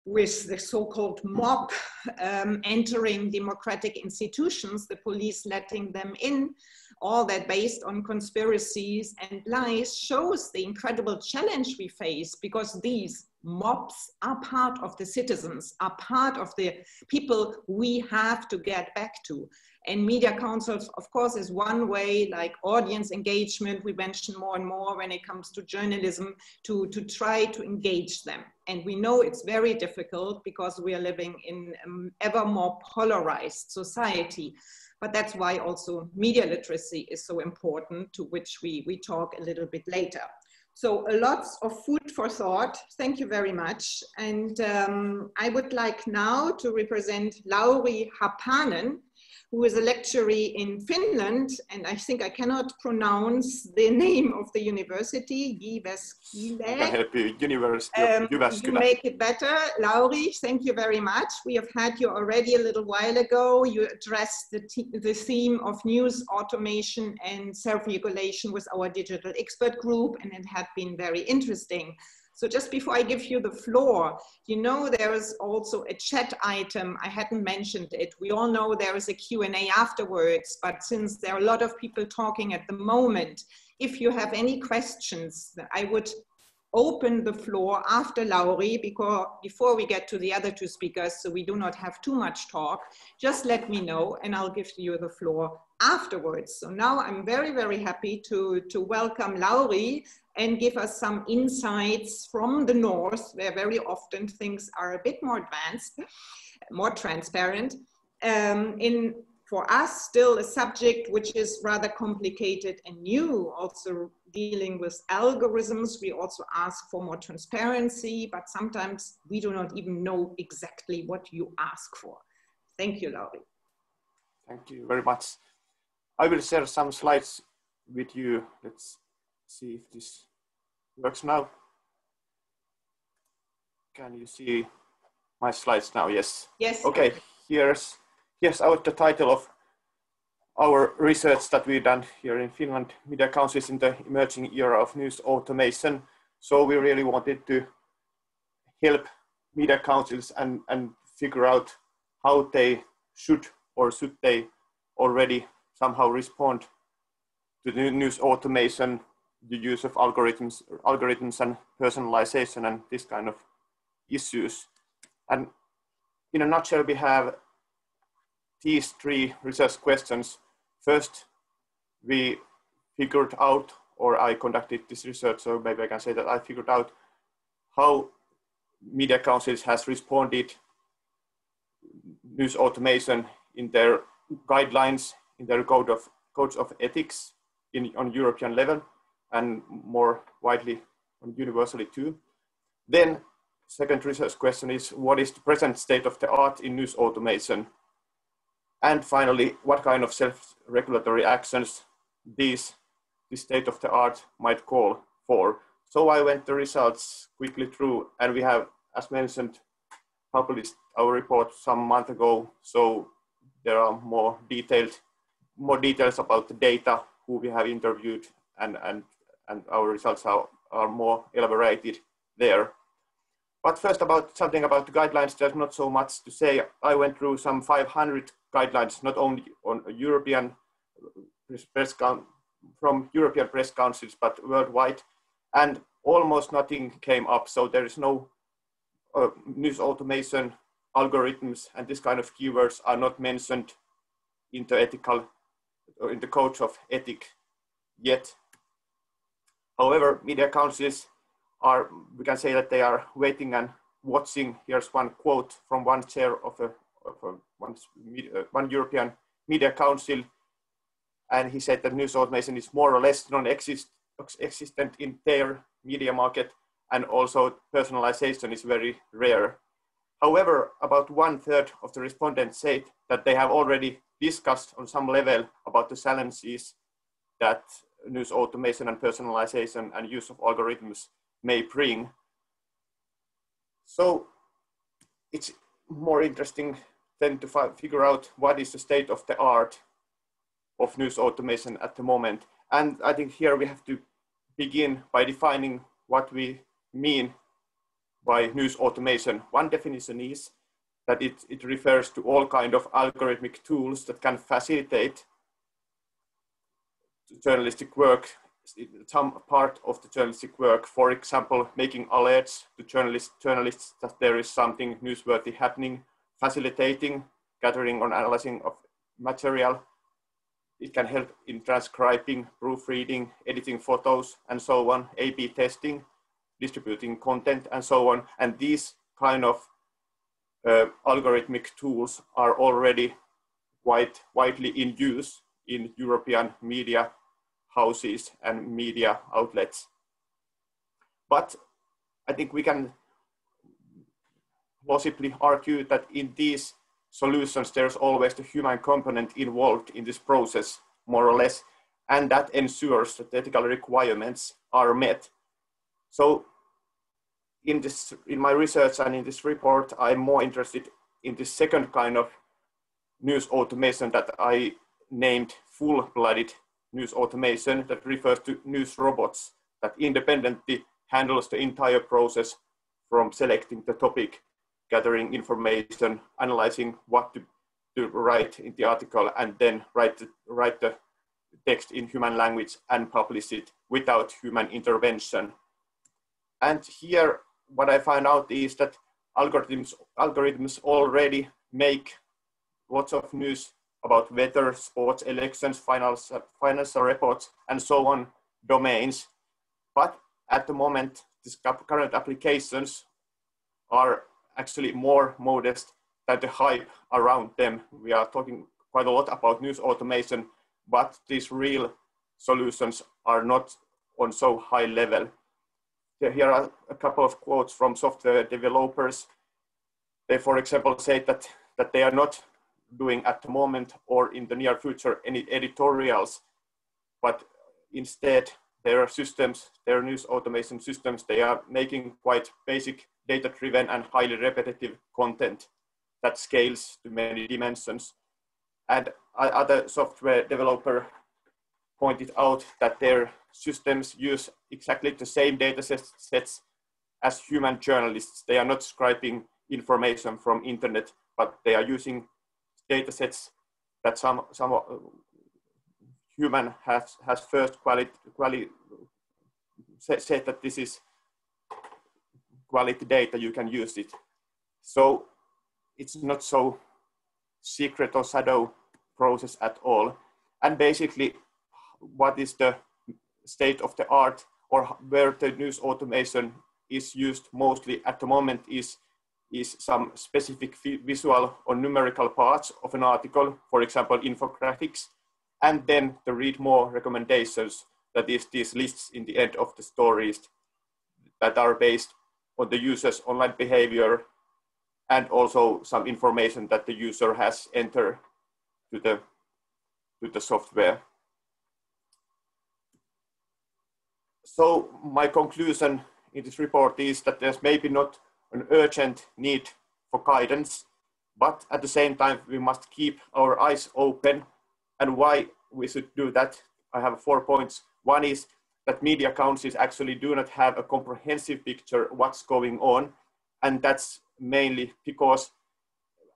with the so-called mob um, entering democratic institutions, the police letting them in, all that based on conspiracies and lies shows the incredible challenge we face because these mobs are part of the citizens, are part of the people we have to get back to. And media councils, of course, is one way, like audience engagement, we mention more and more when it comes to journalism, to, to try to engage them. And we know it's very difficult because we are living in an ever more polarized society. But that's why also media literacy is so important, to which we, we talk a little bit later. So a lots of food for thought. Thank you very much. And um, I would like now to represent Lauri Haapanen, who is a lecturer in Finland, and I think I cannot pronounce the name of the university, Jyväskylä. I can help you, University of um, Jyväskylä. You make it better. Lauri, thank you very much. We have had you already a little while ago. You addressed the, the theme of news automation and self-regulation with our digital expert group, and it had been very interesting. So just before I give you the floor, you know there is also a chat item. I hadn't mentioned it. We all know there is a Q&A afterwards, but since there are a lot of people talking at the moment, if you have any questions, I would open the floor after Lauri because before we get to the other two speakers, so we do not have too much talk, just let me know and I'll give you the floor afterwards. So now I'm very, very happy to, to welcome Lauri and give us some insights from the north, where very often things are a bit more advanced, more transparent. Um, in for us, still a subject which is rather complicated and new, also dealing with algorithms. We also ask for more transparency, but sometimes we do not even know exactly what you ask for. Thank you, Lauri. Thank you very much. I will share some slides with you. Let's see if this works now. Can you see my slides now? Yes. Yes. Okay, here's, here's our, the title of our research that we've done here in Finland, Media Councils in the Emerging Era of News Automation. So we really wanted to help media councils and, and figure out how they should or should they already somehow respond to the news automation, the use of algorithms, algorithms and personalization and this kind of issues. And in a nutshell, we have these three research questions. First, we figured out or I conducted this research, so maybe I can say that I figured out how media councils has responded news automation in their guidelines, in their code of codes of ethics in, on European level and more widely and universally too. Then second research question is what is the present state of the art in news automation? And finally, what kind of self-regulatory actions these, the state of the art might call for. So I went the results quickly through and we have, as mentioned, published our report some month ago. So there are more detailed, more details about the data, who we have interviewed and, and, and our results are, are more elaborated there. But first about something about the guidelines, there's not so much to say. I went through some 500 guidelines, not only on European press from European press councils, but worldwide, and almost nothing came up. So there is no uh, news automation algorithms and this kind of keywords are not mentioned in the ethical or in the code of ethic yet. However, media councils are, we can say that they are waiting and watching. Here's one quote from one chair of a, of a one, uh, one European media council. And he said that news automation is more or less non-existent in their media market. And also personalization is very rare. However, about one third of the respondents said that they have already discussed on some level about the challenges that news automation and personalization and use of algorithms may bring. So it's more interesting than to figure out what is the state of the art of news automation at the moment. And I think here we have to begin by defining what we mean by news automation. One definition is that it, it refers to all kind of algorithmic tools that can facilitate journalistic work, some part of the journalistic work, for example, making alerts to journalists, journalists that there is something newsworthy happening, facilitating gathering or analyzing of material. It can help in transcribing, proofreading, editing photos, and so on, A-B testing, distributing content, and so on. And these kind of uh, algorithmic tools are already quite widely in use in European media houses and media outlets. But I think we can possibly argue that in these solutions, there's always the human component involved in this process, more or less, and that ensures that ethical requirements are met. So in this, in my research and in this report, I'm more interested in the second kind of news automation that I named full-blooded news automation that refers to news robots that independently handles the entire process from selecting the topic, gathering information, analyzing what to, to write in the article, and then write the, write the text in human language and publish it without human intervention. And here, what I find out is that algorithms, algorithms already make lots of news about weather, sports, elections, financial, uh, financial reports, and so on domains. But at the moment, these current applications are actually more modest than the hype around them. We are talking quite a lot about news automation, but these real solutions are not on so high level. Here are a couple of quotes from software developers. They, for example, say that, that they are not doing at the moment or in the near future any editorials, but instead their systems, their news automation systems, they are making quite basic data-driven and highly repetitive content that scales to many dimensions. And other software developer pointed out that their systems use exactly the same data sets as human journalists. They are not scraping information from internet, but they are using data sets that some, some uh, human has, has first quality, quality said that this is quality data, you can use it. So it's not so secret or shadow process at all. And basically, what is the state of the art or where the news automation is used mostly at the moment is, is some specific visual or numerical parts of an article, for example, infographics, and then the read more recommendations, that is these lists in the end of the stories that are based on the user's online behavior and also some information that the user has entered to the, to the software. So my conclusion in this report is that there's maybe not an urgent need for guidance, but at the same time, we must keep our eyes open. And why we should do that, I have four points. One is that media councils actually do not have a comprehensive picture of what's going on. And that's mainly because,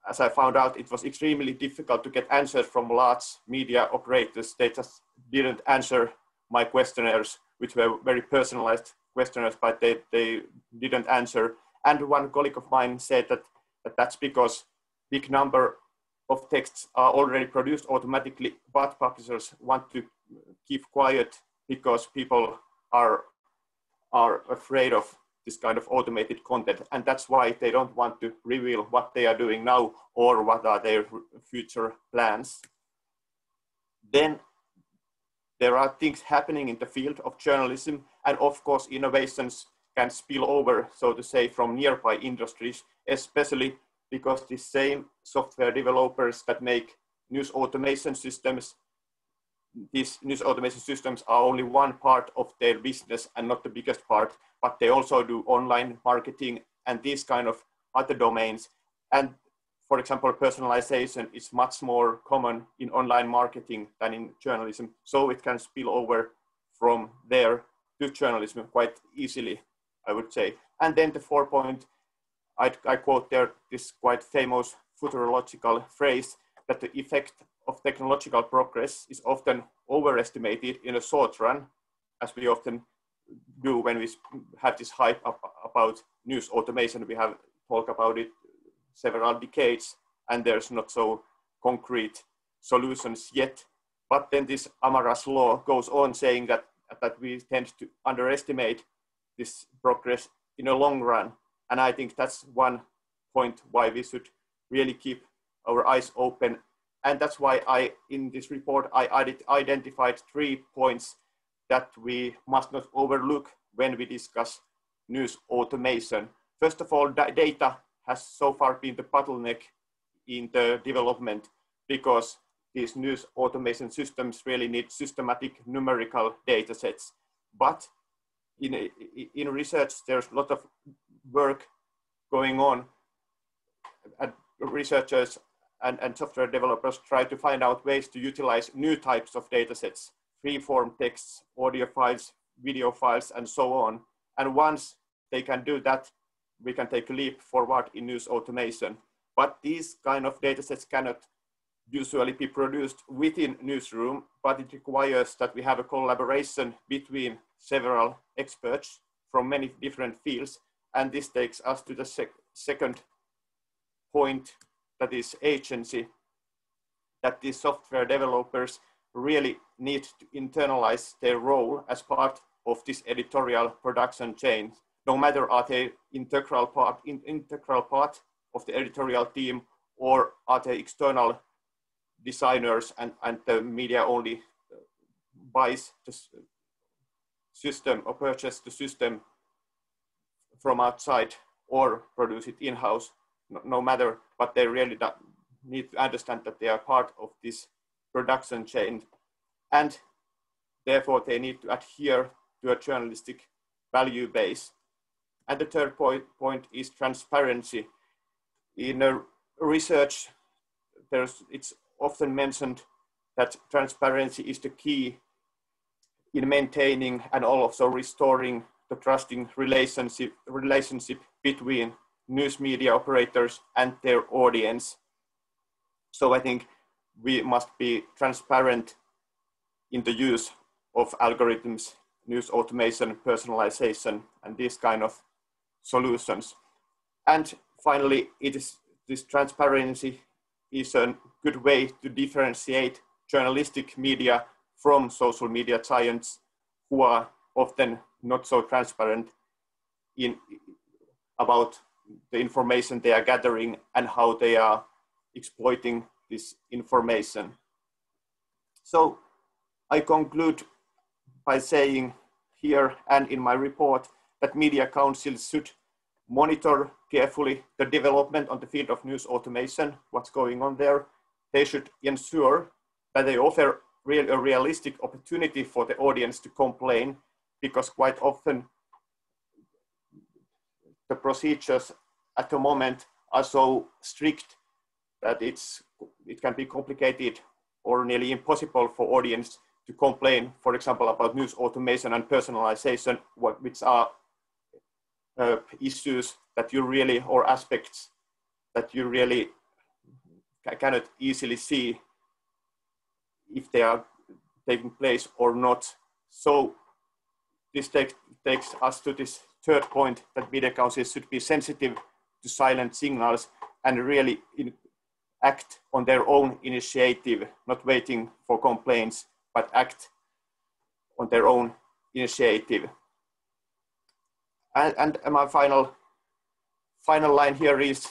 as I found out, it was extremely difficult to get answers from large media operators. They just didn't answer my questionnaires, which were very personalized questionnaires, but they, they didn't answer. And one colleague of mine said that, that that's because big number of texts are already produced automatically, but publishers want to keep quiet because people are, are afraid of this kind of automated content. And that's why they don't want to reveal what they are doing now or what are their future plans. Then there are things happening in the field of journalism and of course innovations can spill over, so to say, from nearby industries, especially because the same software developers that make news automation systems, these news automation systems are only one part of their business and not the biggest part, but they also do online marketing and these kind of other domains. And for example, personalization is much more common in online marketing than in journalism. So it can spill over from there to journalism quite easily, I would say. And then the four point, I, I quote there this quite famous futurological phrase that the effect of technological progress is often overestimated in a short run, as we often do when we have this hype about news automation. We have talked about it several decades and there's not so concrete solutions yet. But then this Amara's law goes on saying that, that we tend to underestimate this progress in a long run. And I think that's one point why we should really keep our eyes open. And that's why I, in this report, I identified three points that we must not overlook when we discuss news automation. First of all, data has so far been the bottleneck in the development because these news automation systems really need systematic numerical data sets. But in, in research, there's a lot of work going on. And researchers and, and software developers try to find out ways to utilize new types of data sets, free-form texts, audio files, video files, and so on. And once they can do that, we can take a leap forward in news automation. But these kind of data sets cannot usually be produced within newsroom, but it requires that we have a collaboration between several experts from many different fields. And this takes us to the sec second point, that is agency, that these software developers really need to internalize their role as part of this editorial production chain no matter are they integral part, in, integral part of the editorial team or are they external designers and, and the media only uh, buys the system or purchase the system from outside or produce it in-house, no, no, matter, but they really need to understand that they are part of this production chain and therefore they need to adhere to a journalistic value base and the third point, point is transparency. In a research, there's, it's often mentioned that transparency is the key in maintaining and also restoring the trusting relationship, relationship between news media operators and their audience. So I think we must be transparent in the use of algorithms, news automation, personalization, and this kind of solutions. And finally, it is this transparency is a good way to differentiate journalistic media from social media giants. who are often not so transparent in about the information they are gathering and how they are exploiting this information. So I conclude by saying here and in my report that media councils should monitor carefully the development on the field of news automation, what's going on there. They should ensure that they offer real, a realistic opportunity for the audience to complain because quite often the procedures at the moment are so strict that it's, it can be complicated or nearly impossible for audience to complain, for example, about news automation and personalization, which are uh, issues that you really, or aspects that you really cannot easily see if they are taking place or not. So this take, takes us to this third point that media councils should be sensitive to silent signals and really in, act on their own initiative, not waiting for complaints, but act on their own initiative. And, and my final, final line here is,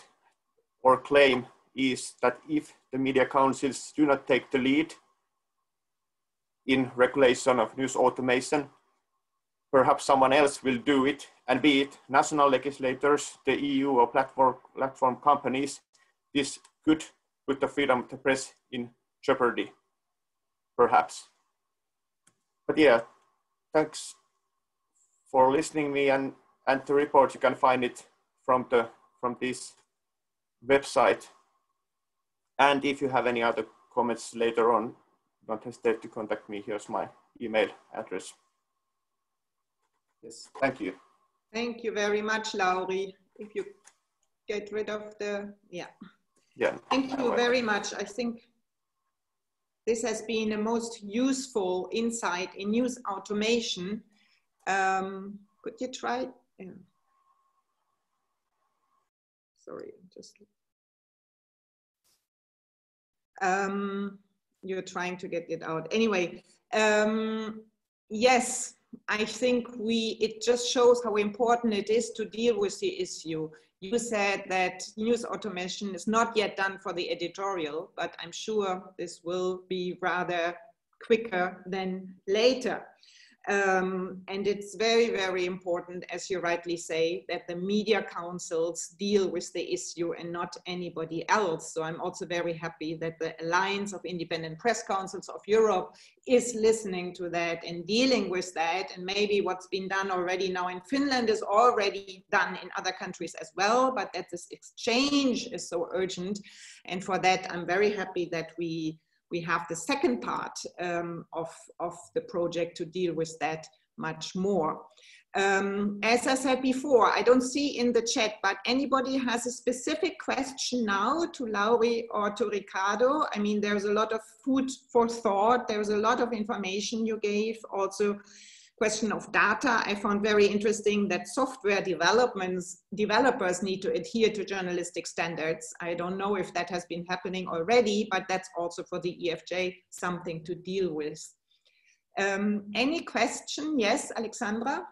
or claim is that if the media councils do not take the lead in regulation of news automation, perhaps someone else will do it, and be it national legislators, the EU or platform, platform companies, this could put the freedom of the press in jeopardy, perhaps. But yeah, thanks for listening me and and the report you can find it from the from this website. And if you have any other comments later on don't hesitate to contact me. Here's my email address. Yes thank you. Thank you very much Lauri. If you get rid of the yeah. Yeah. Thank you very much. I think this has been a most useful insight in news automation. Um, could you try yeah. Sorry, just. Um, you're trying to get it out. Anyway, um, yes, I think we, it just shows how important it is to deal with the issue. You said that news automation is not yet done for the editorial, but I'm sure this will be rather quicker than later. Um, and it's very, very important, as you rightly say, that the media councils deal with the issue and not anybody else. So I'm also very happy that the Alliance of Independent Press Councils of Europe is listening to that and dealing with that. And maybe what's been done already now in Finland is already done in other countries as well, but that this exchange is so urgent. And for that, I'm very happy that we we have the second part um, of, of the project to deal with that much more. Um, as I said before, I don't see in the chat, but anybody has a specific question now to Lauri or to Ricardo? I mean, there's a lot of food for thought. There's a lot of information you gave also question of data, I found very interesting that software developments, developers need to adhere to journalistic standards. I don't know if that has been happening already, but that's also for the EFJ something to deal with. Um, any question? Yes, Alexandra?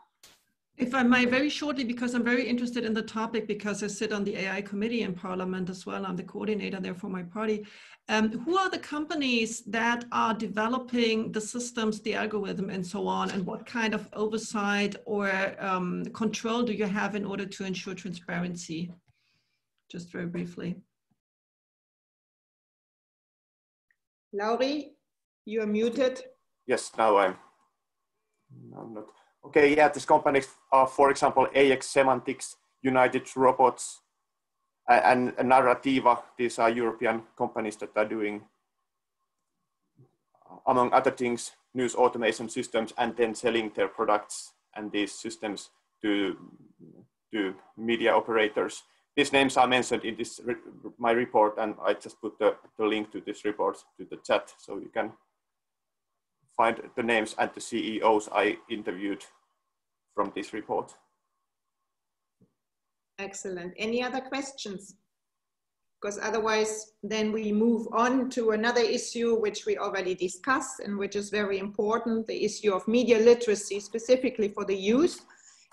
If I may, very shortly, because I'm very interested in the topic, because I sit on the AI committee in Parliament as well. I'm the coordinator there for my party. Um, who are the companies that are developing the systems, the algorithm, and so on? And what kind of oversight or um, control do you have in order to ensure transparency? Just very briefly. Lauri, you are muted. Yes, now I'm, I'm not. Okay, yeah, these companies are, for example, AX Semantics, United Robots, and Narrativa. These are European companies that are doing, uh, among other things, news automation systems and then selling their products and these systems to, to media operators. These names are mentioned in this my report, and I just put the, the link to this report to the chat, so you can find the names and the CEOs I interviewed from this report. Excellent. Any other questions? because otherwise then we move on to another issue which we already discussed and which is very important, the issue of media literacy specifically for the youth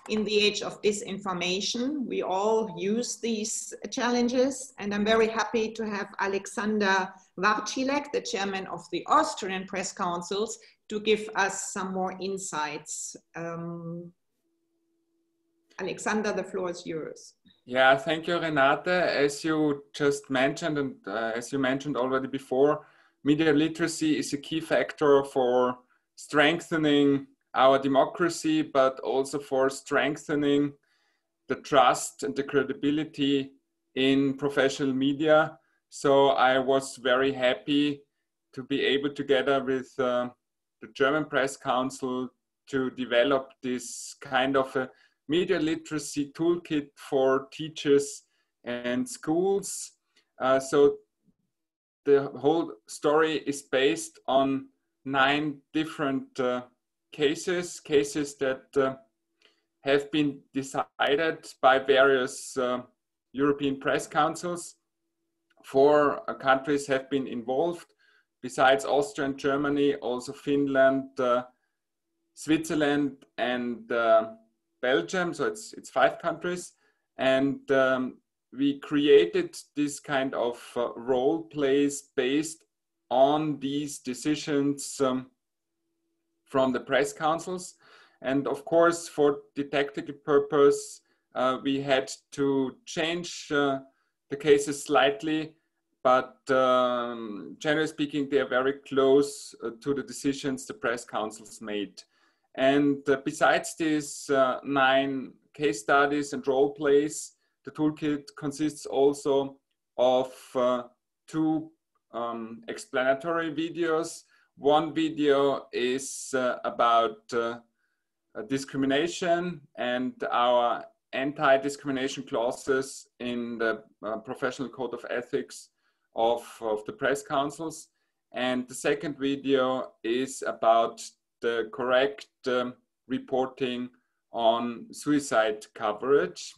in the age of disinformation. We all use these challenges and I'm very happy to have Alexander Warzilek, the chairman of the Austrian Press Councils, to give us some more insights. Um, Alexander, the floor is yours. Yeah, thank you, Renate. As you just mentioned, and uh, as you mentioned already before, media literacy is a key factor for strengthening our democracy, but also for strengthening the trust and the credibility in professional media. So I was very happy to be able, to, together with uh, the German Press Council, to develop this kind of a media literacy toolkit for teachers and schools. Uh, so the whole story is based on nine different uh, cases, cases that uh, have been decided by various uh, European press councils. Four countries have been involved, besides Austria and Germany, also Finland, uh, Switzerland, and Belgium, so it's it's five countries, and um, we created this kind of uh, role plays based on these decisions um, from the press councils, and of course for didactic purpose uh, we had to change uh, the cases slightly. But um, generally speaking, they are very close uh, to the decisions the press councils made. And uh, besides these uh, nine case studies and role plays, the toolkit consists also of uh, two um, explanatory videos. One video is uh, about uh, discrimination and our anti-discrimination clauses in the professional code of ethics of, of the press councils. And the second video is about the correct um, reporting on suicide coverage.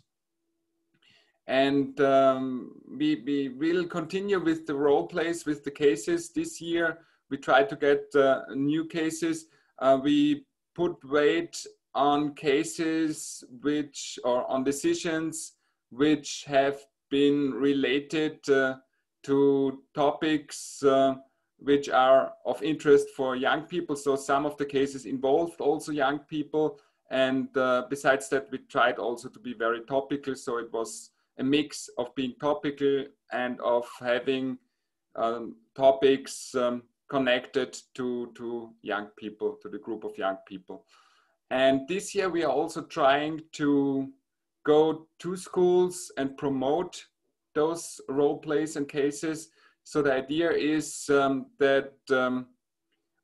And um, we, we will continue with the role plays with the cases this year. We try to get uh, new cases. Uh, we put weight on cases which, or on decisions which have been related uh, to topics uh, which are of interest for young people. So some of the cases involved also young people. And uh, besides that, we tried also to be very topical. So it was a mix of being topical and of having um, topics um, connected to, to young people, to the group of young people. And this year we are also trying to go to schools and promote those role plays and cases so the idea is um, that um,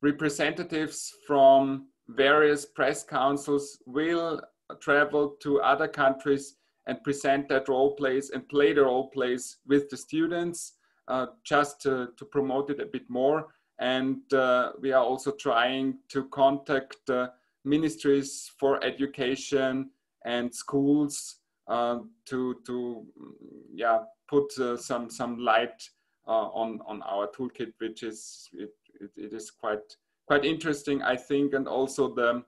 representatives from various press councils will travel to other countries and present that role plays and play the role plays with the students uh, just to, to, promote it a bit more. And uh, we are also trying to contact uh, ministries for education and schools to, to yeah, put uh, some, some light uh, on on our toolkit, which is it, it, it is quite quite interesting, I think, and also the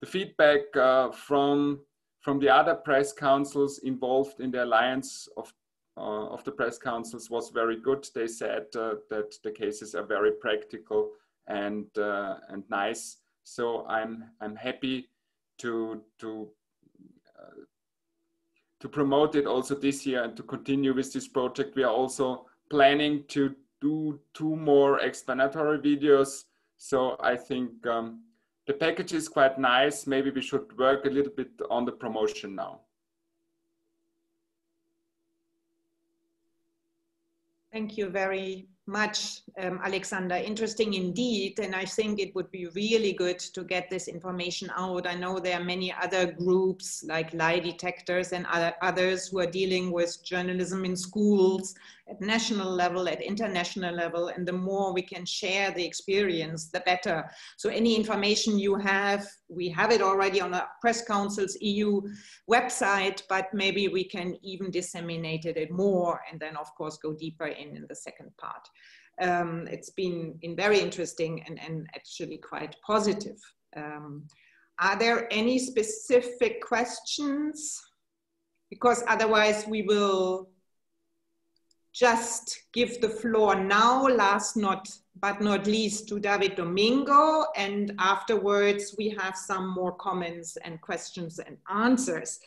the feedback uh, from from the other press councils involved in the alliance of uh, of the press councils was very good. They said uh, that the cases are very practical and uh, and nice. So I'm I'm happy to to uh, to promote it also this year and to continue with this project. We are also planning to do two more explanatory videos. So I think um, the package is quite nice. Maybe we should work a little bit on the promotion now. Thank you very much, um, Alexander. Interesting indeed. And I think it would be really good to get this information out. I know there are many other groups like lie detectors and other, others who are dealing with journalism in schools at national level, at international level. And the more we can share the experience, the better. So any information you have, we have it already on the Press Council's EU website, but maybe we can even disseminate it more and then of course go deeper in in the second part. Um, it's been, been very interesting and, and actually quite positive. Um, are there any specific questions? Because otherwise we will just give the floor now, last not but not least to David Domingo. And afterwards, we have some more comments and questions and answers.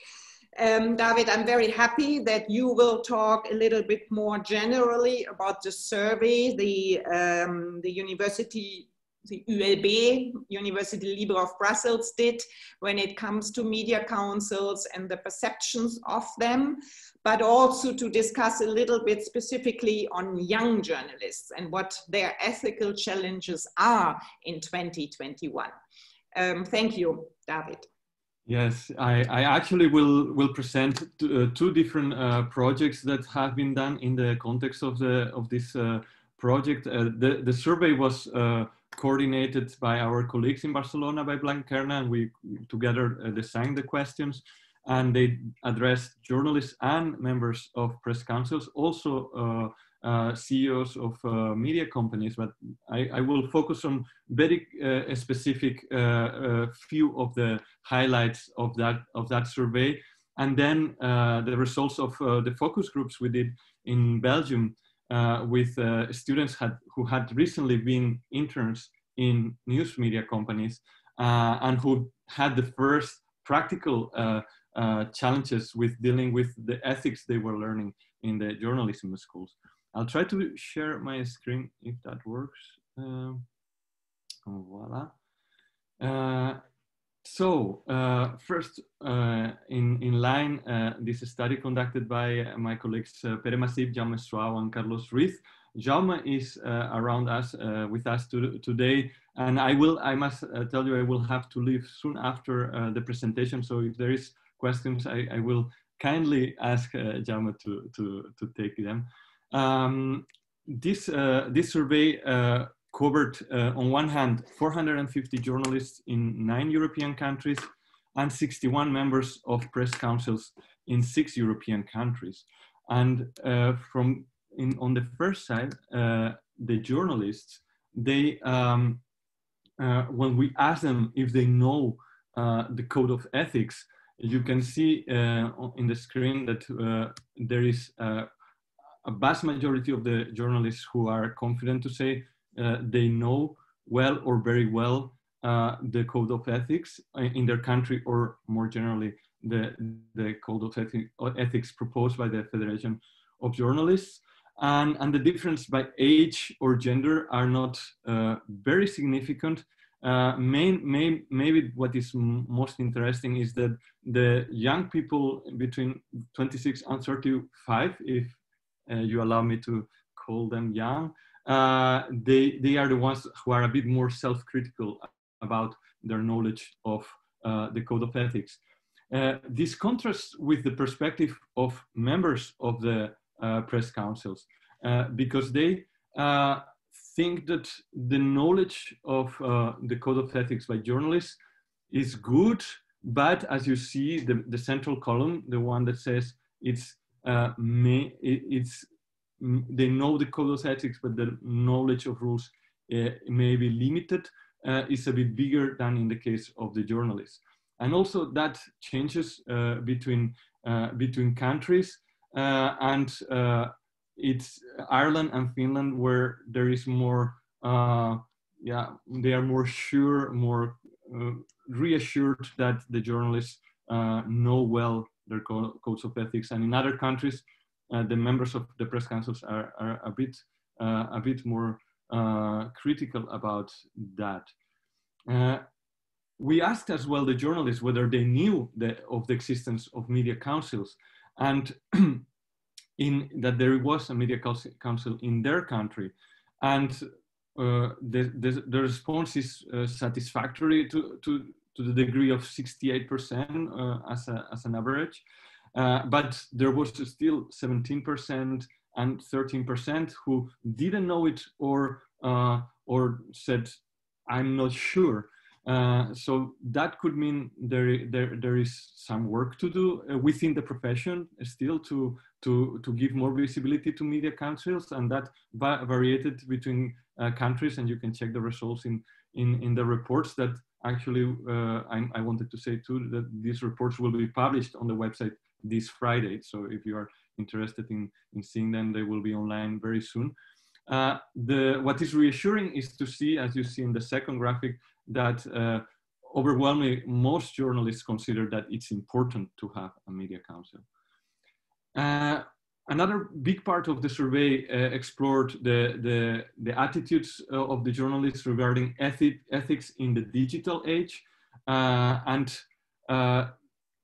Um, David, I'm very happy that you will talk a little bit more generally about the survey the, um, the university, the ULB, University Libre of Brussels did when it comes to media councils and the perceptions of them, but also to discuss a little bit specifically on young journalists and what their ethical challenges are in 2021. Um, thank you, David. Yes, I, I actually will will present uh, two different uh, projects that have been done in the context of the of this uh, project. Uh, the the survey was uh, coordinated by our colleagues in Barcelona by Blanquerna, and we together uh, designed the questions, and they addressed journalists and members of press councils, also uh, CEOs of uh, media companies, but I, I, will focus on very uh, specific uh, uh, few of the highlights of that of that survey, and then uh, the results of the focus groups we did in Belgium with students had, who had recently been interns in news media companies and who had the first practical challenges with dealing with the ethics they were learning in the journalism schools. I'll try to share my screen if that works. Um, voila. Uh, so uh, first, uh, in, in line, uh, this study conducted by my colleagues uh, Pere Masip, Jaume Suau, and Carlos Ruiz. Jaume is uh, around us, uh, with us to, today, and I will, I must tell you, I will have to leave soon after the presentation. So if there is questions, I, I will kindly ask Jaume to, to, to take them. Um, this, uh, this survey uh, covered, uh, on one hand, 450 journalists in nine European countries and 61 members of press councils in six European countries. And uh, from in, on the first side, uh, the journalists, they, um, uh, when we ask them if they know the code of ethics, you can see in the screen that there is a vast majority of the journalists who are confident to say uh, they know well or very well uh, the code of ethics in their country or more generally the, the code of ethic, ethics proposed by the Federation of Journalists. And, and the difference by age or gender are not uh, very significant. Uh, main, main, maybe what is most interesting is that the young people between 26 and 35, if uh, you allow me to call them young, uh, they, they are the ones who are a bit more self-critical about their knowledge of uh, the code of ethics. this contrasts with the perspective of members of the press councils because they think that the knowledge of uh, the code of ethics by journalists is good, but as you see, the, the central column, the one that says it's uh, may it, it's they know the code of ethics, but the knowledge of rules uh, may be limited. Uh, is a bit bigger than in the case of the journalists, and also that changes uh, between uh, between countries, and it's Ireland and Finland where there is more yeah, they are more sure, more reassured that the journalists know well their codes of ethics. And in other countries, uh, the members of the press councils are, are a bit uh, a bit more uh, critical about that. We asked as well the journalists whether they knew the, of the existence of media councils, and in that there was a media council in their country, and uh, the, the, the response is uh, satisfactory to, to to the degree of 68% uh, as, a, as an average. Uh, but there was still 17% and 13% who didn't know it or, uh, or said, I'm not sure. Uh, so that could mean there, there, there is some work to do uh, within the profession still to, to, to give more visibility to media councils and that va varied between uh, countries and you can check the results in, in, in the reports that actually, uh, I, wanted to say too that these reports will be published on the website this Friday. So if you are interested in, in seeing them, they will be online very soon. Uh, the, what is reassuring is to see, as you see in the second graphic, that uh, overwhelmingly most journalists consider that it's important to have a media council. Another big part of the survey uh, explored the, the, the attitudes uh, of the journalists regarding ethic, ethics in the digital age. Uh, and uh,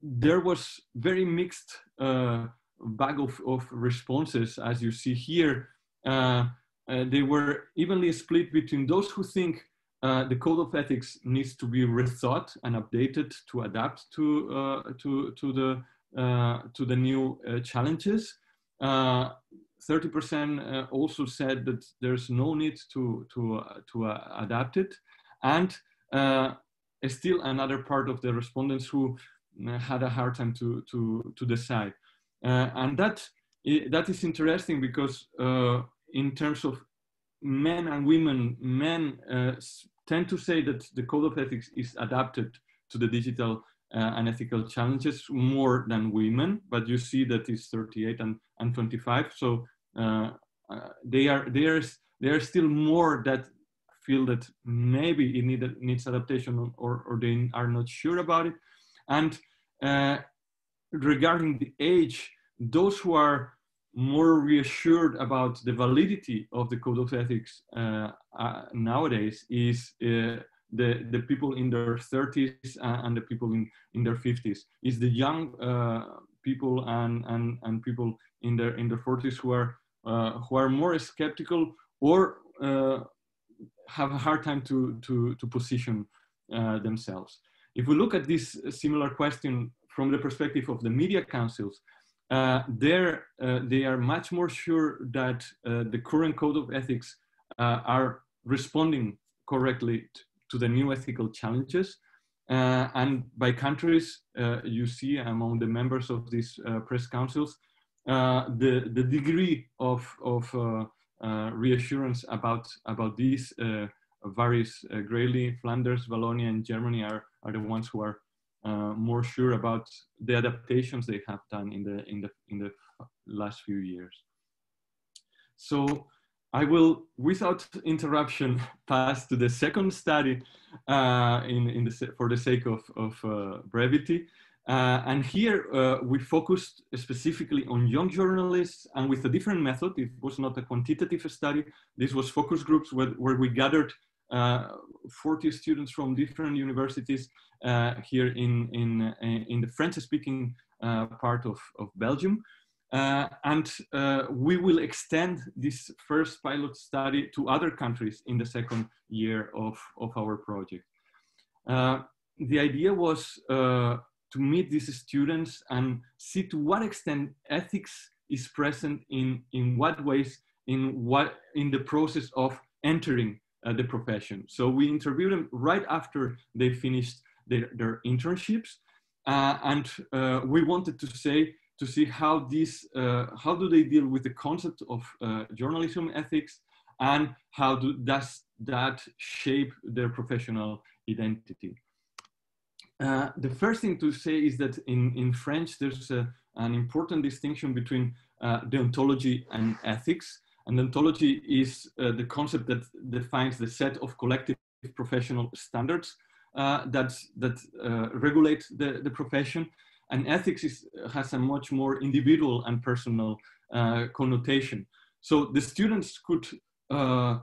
there was very mixed uh, bag of, of responses, as you see here. Uh, they were evenly split between those who think the code of ethics needs to be rethought and updated to adapt to, to, to, the, to the new challenges, 30% uh, uh, also said that there's no need to, to, uh, to adapt it. And still another part of the respondents who had a hard time to, to, to decide. and that, that is interesting because in terms of men and women, men uh, tend to say that the code of ethics is adapted to the digital uh, and ethical challenges more than women, but you see that it's 38 and, and 25. So uh, uh, they are there's there are still more that feel that maybe it need, needs adaptation or, or they are not sure about it. And uh, regarding the age, those who are more reassured about the validity of the code of ethics uh, uh, nowadays is uh, the, the people in their 30s and the people in, in their 50s. It's the young uh, people and, and, and people in their, in their 40s who are, uh, who are more skeptical or uh, have a hard time to, to, to position uh, themselves. If we look at this similar question from the perspective of the media councils, uh, there uh, they are much more sure that the current code of ethics are responding correctly to the new ethical challenges. Uh, and by countries, uh, you see among the members of these uh, press councils, uh, the, the degree of, of uh, uh, reassurance about, about these varies greatly. Flanders, Wallonia, and Germany are, are the ones who are more sure about the adaptations they have done in the, in the, in the last few years. So I will, without interruption, pass to the second study uh, in, in the, for the sake of, of uh, brevity. Uh, and here uh, we focused specifically on young journalists and with a different method. It was not a quantitative study. This was focus groups where, where we gathered uh, 40 students from different universities uh, here in, in, in the French-speaking part of, of Belgium. Uh, and uh, we will extend this first pilot study to other countries in the second year of, of our project. Uh, the idea was uh, to meet these students and see to what extent ethics is present in, in what ways in, what, in the process of entering uh, the profession. So we interviewed them right after they finished their, their internships. Uh, and we wanted to say, to see how these, uh, how do they deal with the concept of uh, journalism ethics and how do, does that shape their professional identity. Uh, the first thing to say is that in, in French, there's a, an important distinction between uh, deontology and ethics. And deontology is uh, the concept that defines the set of collective professional standards uh, that, that regulate the, the profession and ethics is, has a much more individual and personal uh, connotation. So the students could uh,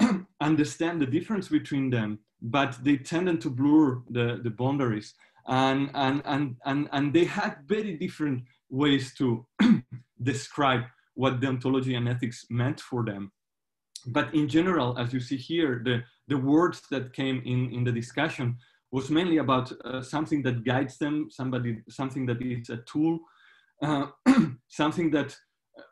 understand the difference between them, but they tended to blur the, the boundaries. And, and, and, and, and they had very different ways to describe what deontology and ethics meant for them. But in general, as you see here, the, the words that came in, in the discussion was mainly about uh, something that guides them, somebody, something that is a tool, uh, something that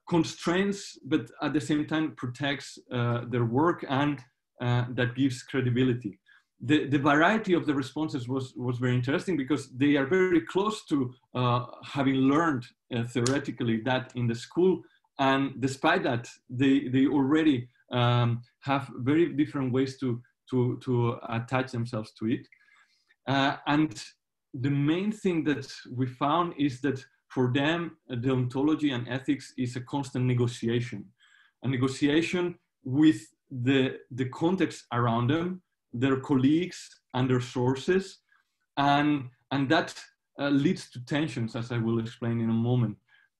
constrains, but at the same time protects uh, their work and uh, that gives credibility. The, the variety of the responses was, was very interesting because they are very close to uh, having learned uh, theoretically that in the school. And despite that, they, they already um, have very different ways to, to, to attach themselves to it. Uh, and the main thing that we found is that for them, deontology and ethics is a constant negotiation, a negotiation with the, the context around them, their colleagues and their sources, and, and that uh, leads to tensions, as I will explain in a moment.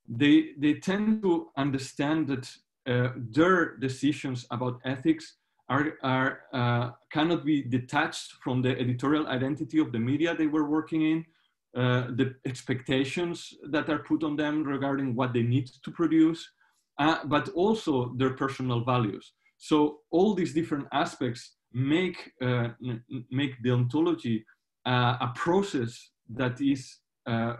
They, they tend to understand that uh, their decisions about ethics are, are uh, cannot be detached from the editorial identity of the media they were working in, uh, the expectations that are put on them regarding what they need to produce, uh, but also their personal values. So all these different aspects make uh, make deontology uh, a process that is uh,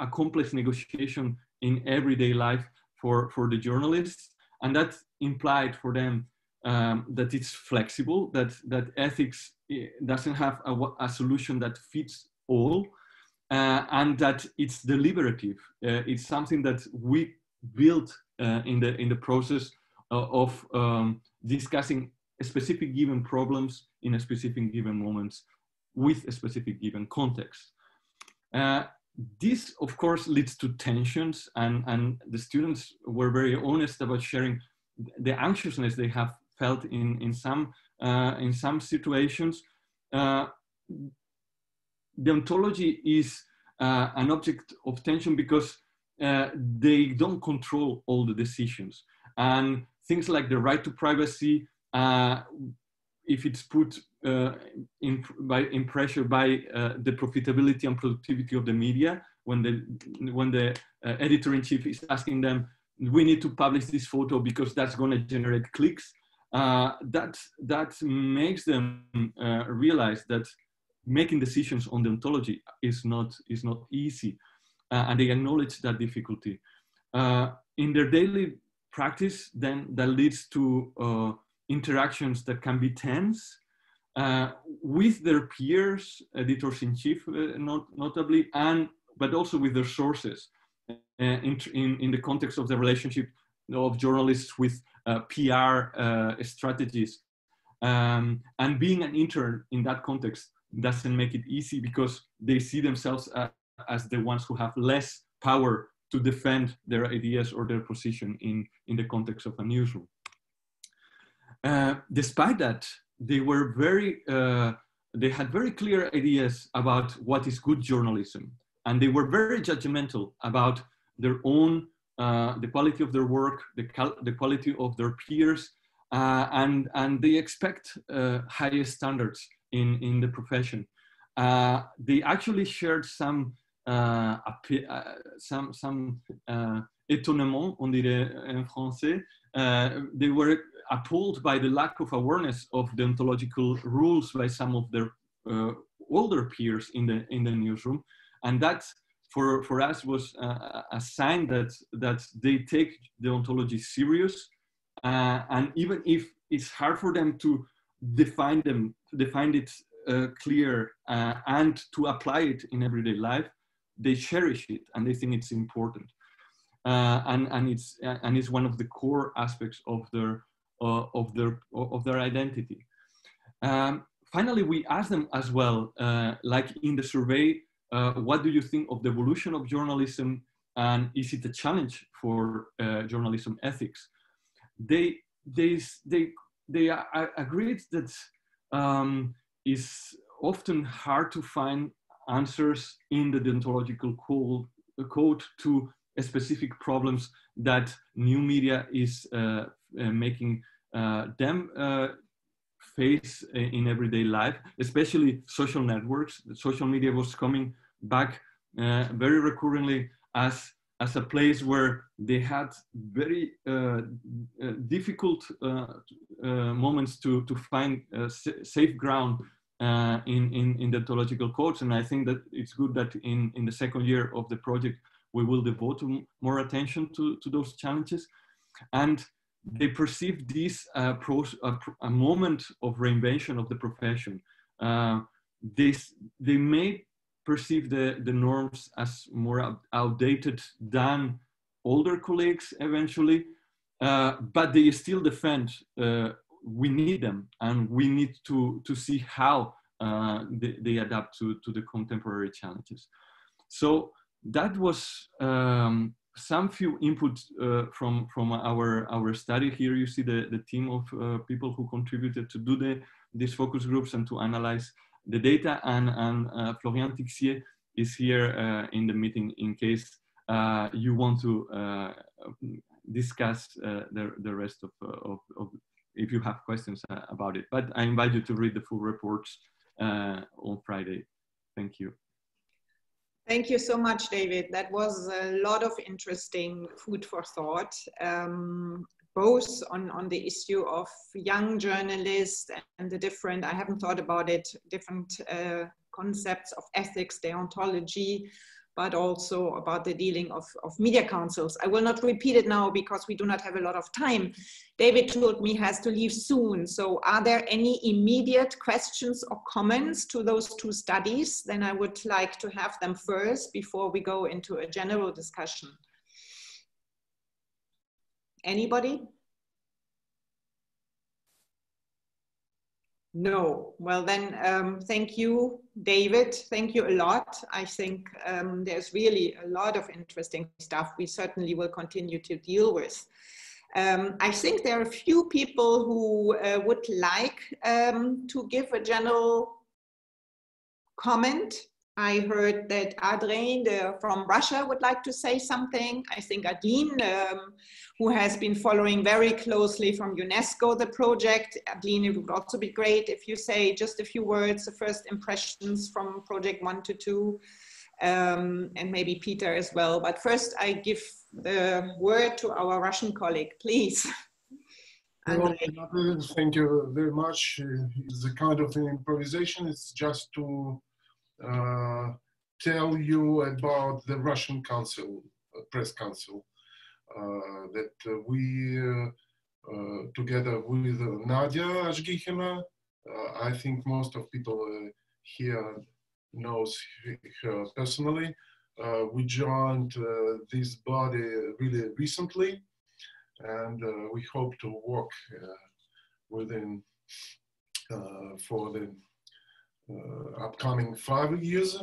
a complex negotiation in everyday life for for the journalists, and that implied for them um, that it's flexible, that that ethics eh, doesn't have a, a solution that fits all, uh, and that it's deliberative. Uh, it's something that we built uh, in the in the process uh, of um, discussing specific given problems in a specific given moments with a specific given context. Uh, this, of course, leads to tensions, and, and the students were very honest about sharing the anxiousness they have felt in, in, some, uh, in some situations deontology is uh, an object of tension because uh, they don't control all the decisions. And things like the right to privacy, uh, if it's put uh, in, by, in pressure by uh, the profitability and productivity of the media, when the, when the uh, editor-in-chief is asking them, we need to publish this photo because that's going to generate clicks, that, that makes them realize that making decisions on deontology is not, is not easy. Uh, and they acknowledge that difficulty. Uh, in their daily practice, then that leads to uh, interactions that can be tense uh, with their peers, editors-in-chief uh, not, notably, and but also with their sources uh, in, in, in, the context of the relationship of journalists with PR strategies. Um, and being an intern in that context doesn't make it easy because they see themselves uh, as the ones who have less power to defend their ideas or their position in, in the context of a newsroom. Uh, despite that, they were very, uh, they had very clear ideas about what is good journalism. And they were very judgmental about their own, uh, the quality of their work, the, the quality of their peers, uh, and, and they expect uh, higher standards in, in the profession. Uh, they actually shared some, uh, uh, some, some étonnement, on dirait en français. they were appalled by the lack of awareness of deontological rules by some of their older peers in the, in the newsroom. And that for, for us was a sign that, that they take deontology serious uh, and even if it's hard for them to define them, define it uh, clear uh, and to apply it in everyday life, they cherish it and they think it's important. Uh, and, and, it's, uh, and it's one of the core aspects of their, uh, of their, of their identity. Um, finally, we asked them as well, like in the survey, what do you think of the evolution of journalism and is it a challenge for journalism ethics? they they they they agreed that um, is often hard to find answers in the deontological code, code to specific problems that new media is uh, uh, making uh, them uh, face in everyday life, especially social networks. Social media was coming back uh, very recurrently as as a place where they had very uh, uh, difficult uh, uh moments to, to find safe ground uh, in, in, in the ontological codes. And I think that it's good that in, in the second year of the project, we will devote more attention to, to those challenges. And they perceive this uh, a, a, moment of reinvention of the profession. Uh, this, they may perceive the, the norms as more outdated than older colleagues eventually, uh, but they still defend uh, we need them and we need to, to see how uh, they, they, adapt to, to the contemporary challenges. So that was um, some few input uh, from, from our, our study. Here you see the, the team of uh, people who contributed to do the, these focus groups and to analyze the data. And, and uh, Florian Tixier is here uh, in the meeting in case uh, you want to discuss the, the rest of, of, of if you have questions uh, about it. But I invite you to read the full reports uh, on Friday. Thank you. Thank you so much, David. That was a lot of interesting food for thought, um, both on, on the issue of young journalists and the different, I haven't thought about it, different uh, concepts of ethics, deontology, but also about the dealing of, of media councils. I will not repeat it now because we do not have a lot of time. David told me has to leave soon. So are there any immediate questions or comments to those two studies? Then I would like to have them first before we go into a general discussion. Anybody? No. Well, then, um, thank you, David. Thank you a lot. I think um, there's really a lot of interesting stuff we certainly will continue to deal with. Um, I think there are a few people who uh, would like um, to give a general comment. I heard that Adrien from Russia would like to say something. I think Adeline um, who has been following very closely from UNESCO the project. Adeline, it would also be great if you say just a few words, the first impressions from project one to two, um, and maybe Peter as well. But first I give the word to our Russian colleague, please. Thank you very much. It's a kind of an improvisation. It's just to uh, tell you about the Russian Council, uh, Press Council. Uh, that uh, we, uh, together with Nadia Azhgikhina, I think most of people here knows her personally. we joined this body really recently, and we hope to work within for the uh, upcoming five years.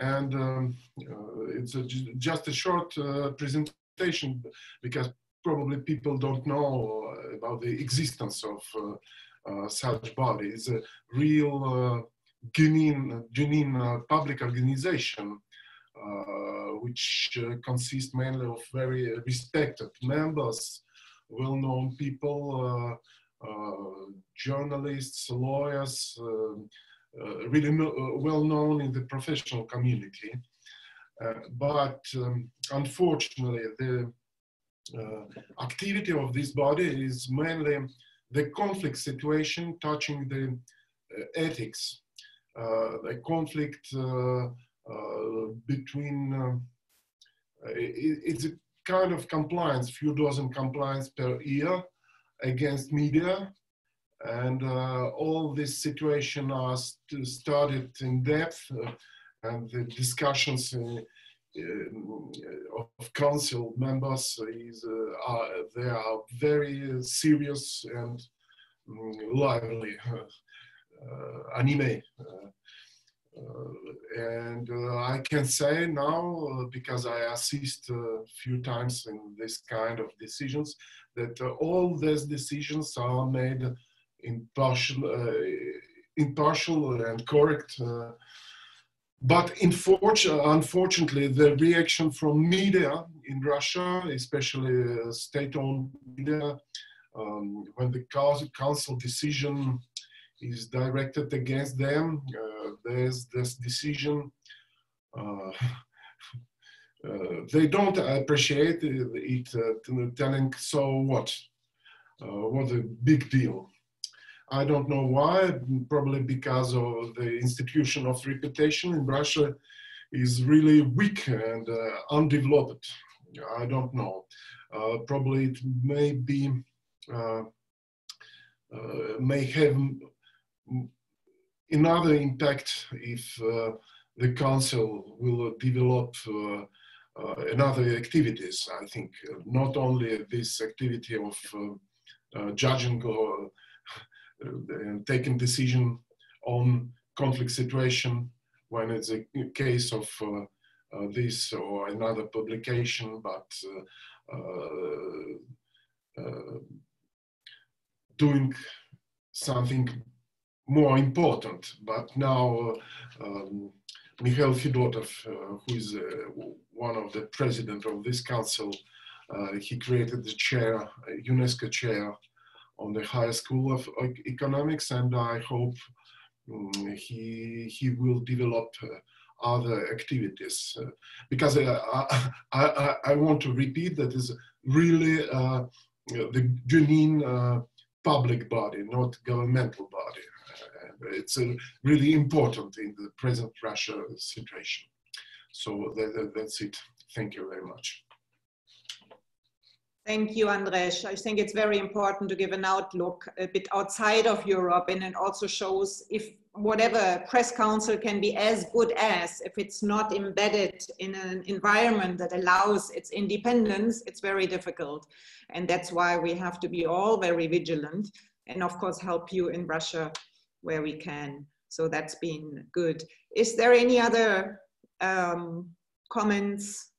And um, uh, it's a, just a short uh, presentation because probably people don't know uh, about the existence of uh, uh, such bodies. A real genuine, genuine public organization which consists mainly of very respected members, well-known people, journalists, lawyers, really no, well known in the professional community. Uh, but um, unfortunately, the uh, activity of this body is mainly the conflict situation touching the uh, ethics, the conflict between, it, it's a kind of compliance, few dozen compliance per year against media. And uh, all this situation are st started in depth uh, and the discussions uh, uh, of council members is uh, are, they are very serious and um, lively anime. and I can say now, because I assist a few times in this kind of decisions, that all these decisions are made impartial, impartial and correct but unfortunately, the reaction from media in Russia, especially uh, state-owned media, um, when the council decision is directed against them, uh, there's this decision uh, uh, they don't appreciate it, uh, telling, so what? Uh, what a big deal. I don't know why, probably because of the institution of reputation in Russia is really weak and uh, undeveloped. I don't know. Uh, probably it may be, uh, may have another impact if the council will develop uh, uh, another activities. I think uh, not only this activity of judging or Uh, uh, taking decision on conflict situation when it's a case of uh, this or another publication, but doing something more important. But now um, Mikhail Fedotov, uh, who is uh, one of the president of this council, uh, he created the chair, UNESCO chair on the Higher School of Economics, and I hope um, he, he will develop other activities uh, because uh, I, I, I, want to repeat that is really uh, the genuine public body, not governmental body it's uh, really important in the present Russia situation. So that, that, that's it. Thank you very much. Thank you, Andres. I think it's very important to give an outlook a bit outside of Europe and it also shows if whatever press council can be as good as, if it's not embedded in an environment that allows its independence, it's very difficult. And that's why we have to be all very vigilant and of course help you in Russia where we can. So that's been good. Is there any other um, comments?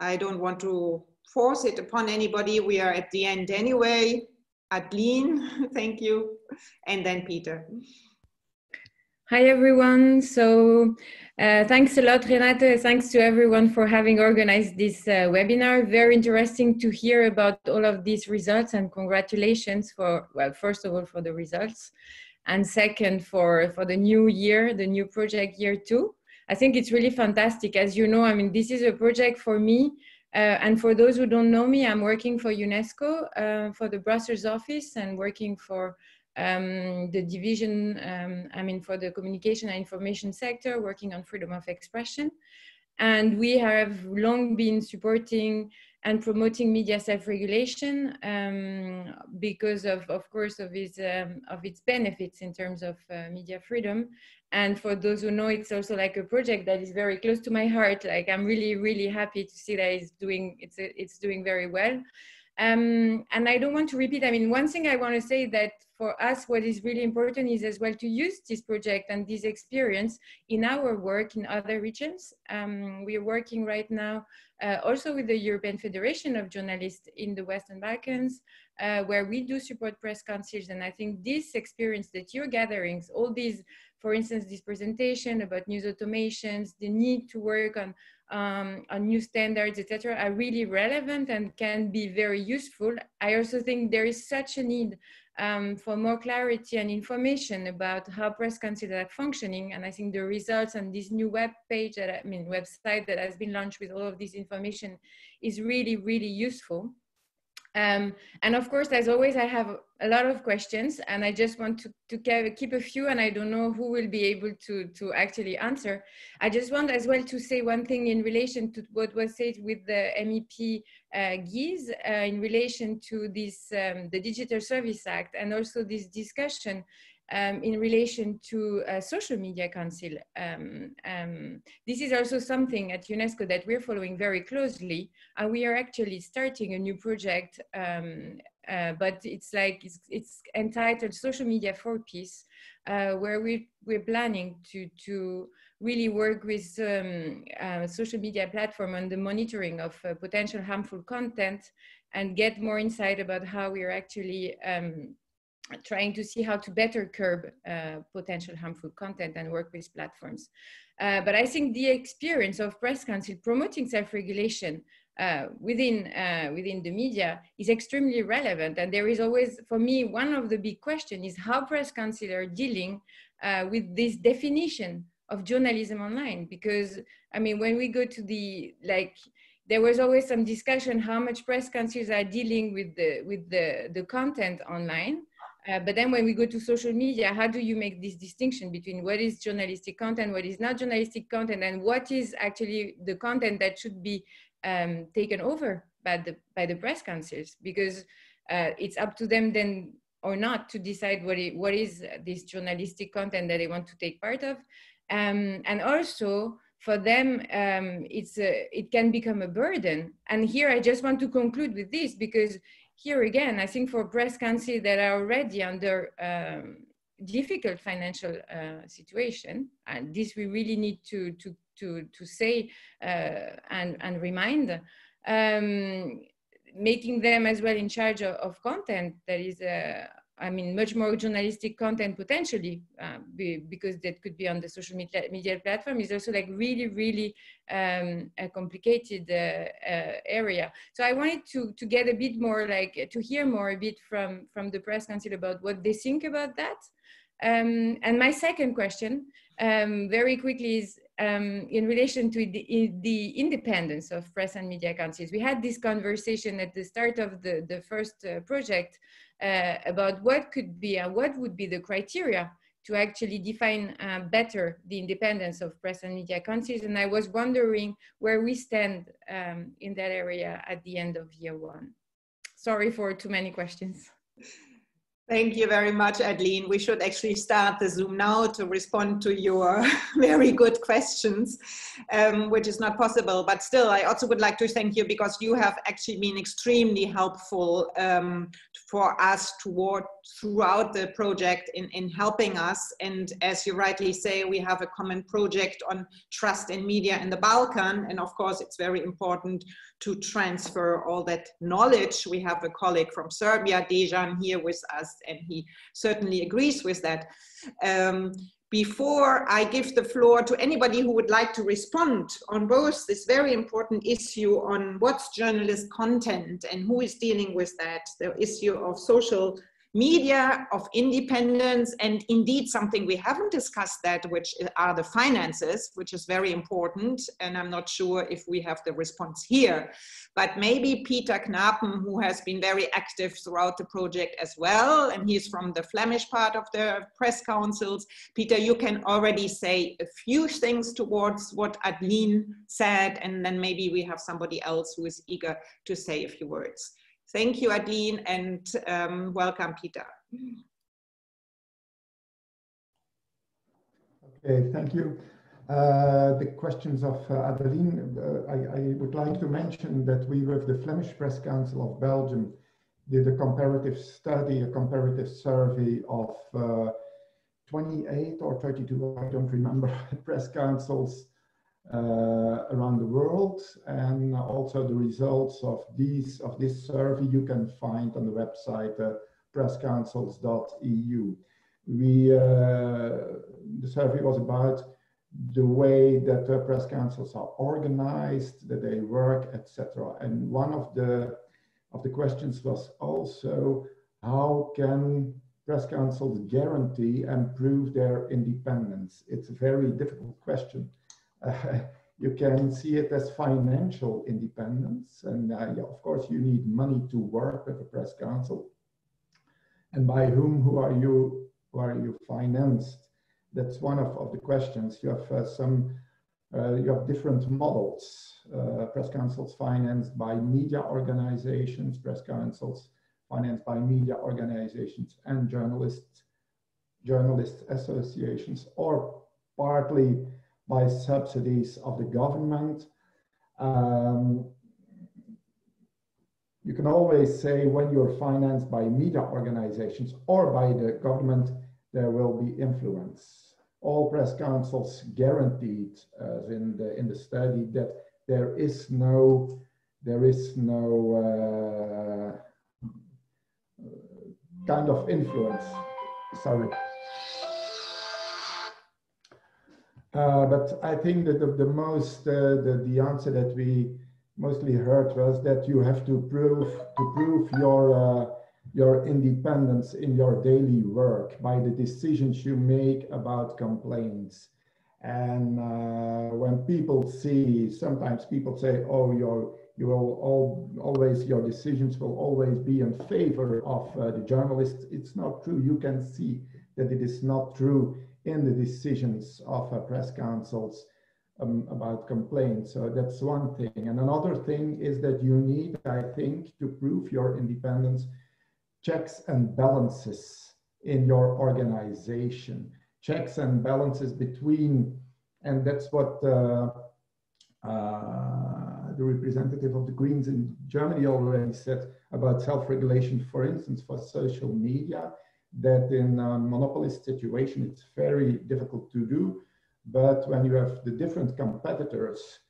I don't want to force it upon anybody. We are at the end anyway. Adeline, thank you. And then Peter. Hi, everyone. So uh, thanks a lot, Renate. Thanks to everyone for having organized this uh, webinar. Very interesting to hear about all of these results and congratulations for, well, first of all, for the results. And second, for, for the new year, the new project year two. I think it's really fantastic. As you know, I mean, this is a project for me. Uh, and for those who don't know me, I'm working for UNESCO uh, for the Brussels office and working for um, the division, um, I mean, for the communication and information sector, working on freedom of expression. And we have long been supporting and promoting media self-regulation um, because of, of course, of its, um, of its benefits in terms of uh, media freedom. And for those who know, it's also like a project that is very close to my heart. Like I'm really, really happy to see that it's doing, it's, it's doing very well. Um, and I don't want to repeat, I mean, one thing I want to say that for us, what is really important is as well to use this project and this experience in our work in other regions. Um, we are working right now uh, also with the European Federation of Journalists in the Western Balkans, uh, where we do support press councils. And I think this experience that you're gathering, all these, for instance, this presentation about news automations, the need to work on um, on new standards, etc., are really relevant and can be very useful. I also think there is such a need um, for more clarity and information about how press councils are functioning. And I think the results and this new web page that I mean website that has been launched with all of this information is really, really useful. Um, and of course, as always, I have a lot of questions and I just want to, to keep a few and I don't know who will be able to, to actually answer. I just want as well to say one thing in relation to what was said with the MEP uh, Geese uh, in relation to this, um, the Digital Service Act and also this discussion um, in relation to social media council. Um, um, this is also something at UNESCO that we're following very closely, and we are actually starting a new project, um, uh, but it's like, it's, it's, entitled Social Media for Peace, uh, where we, we're planning to, to really work with um, uh, social media platform on the monitoring of uh, potential harmful content and get more insight about how we are actually um, trying to see how to better curb uh, potential harmful content and work with platforms. Uh, but I think the experience of Press Council promoting self-regulation uh, within, uh, within the media is extremely relevant. And there is always, for me, one of the big questions is how Press Council are dealing uh, with this definition of journalism online because i mean when we go to the like there was always some discussion how much press councils are dealing with the with the the content online uh, but then when we go to social media how do you make this distinction between what is journalistic content what is not journalistic content and what is actually the content that should be um, taken over by the by the press councils? Because uh, it's up to them then or not to decide what, it, what is this journalistic content that they want to take part of. Um, and also for them um, it's a, it can become a burden. And here i just want to conclude with this because here again i think for press council that are already under um, difficult financial uh, situation and this we really need to to to to say uh, and and remind um, making them as well in charge of, of content that is uh, I mean, much more journalistic content potentially, uh, be, because that could be on the social media, media platform is also like really, really um, a complicated uh, uh, area. So I wanted to, to get a bit more like, to hear more a bit from, from the press council about what they think about that. Um, and my second question, um, very quickly, is um, in relation to the, in the, independence of press and media councils. We had this conversation at the start of the, the first uh, project uh, about what could be and what would be the criteria to actually define uh, better the independence of press and media councils. And I was wondering where we stand um, in that area at the end of year one. Sorry for too many questions. Thank you very much, Adeline. We should actually start the Zoom now to respond to your very good questions, um, which is not possible. But still, I also would like to thank you because you have actually been extremely helpful um, for us toward throughout the project in, in helping us. And as you rightly say, we have a common project on trust in media in the Balkan. And of course, it's very important to transfer all that knowledge. We have a colleague from Serbia, Dejan, here with us, and he certainly agrees with that. Um, before I give the floor to anybody who would like to respond on both this very important issue on what's journalist content and who is dealing with that, the issue of social media of independence and indeed something we haven't discussed that which are the finances which is very important and i'm not sure if we have the response here. But maybe peter knapen who has been very active throughout the project as well and he's from the flemish part of the press councils. Peter you can already say a few things towards what adeline said and then maybe we have somebody else who is eager to say a few words Thank you, Adeline, and um, welcome, Peter. Okay, thank you. Uh, the questions of uh, Adeline, uh, I, I, would like to mention that we, with the Flemish Press Council of Belgium, did a comparative study, a comparative survey of uh, 28 or 32, I don't remember, press councils around the world and also the results of these of this survey you can find on the website uh, presscouncils.eu. We uh, the survey was about the way that uh, press councils are organized, that they work, etc. And one of the of the questions was also how can press councils guarantee and prove their independence? It's a very difficult question uh, you can see it as financial independence. And uh, yeah, of course, you need money to work with a press council. And by whom, who are you, who are you financed? That's one of, of the questions. You have uh, some, uh, you have different models. Uh, press councils financed by media organizations, press councils financed by media organizations and journalists, journalist associations, or partly by subsidies of the government. Um, you can always say when you're financed by media organizations or by the government, there will be influence. All press councils guaranteed, as in the in the study, that there is no there is no uh, kind of influence. Sorry. Uh, but I think that the, the most uh, the, the answer that we mostly heard was that you have to prove to prove your uh, your independence in your daily work by the decisions you make about complaints. And uh, when people see, sometimes people say, oh, your, you will all, always, your decisions will always be in favor of uh, the journalists. It's not true. You can see that it is not true in the decisions of uh, press councils um, about complaints. So that's one thing. And another thing is that you need, I think, to prove your independence, checks and balances in your organization checks and balances between, and that's what uh, uh, the representative of the Greens in Germany already said about self-regulation, for instance, for social media, that in a monopolist situation, it's very difficult to do. But when you have the different competitors,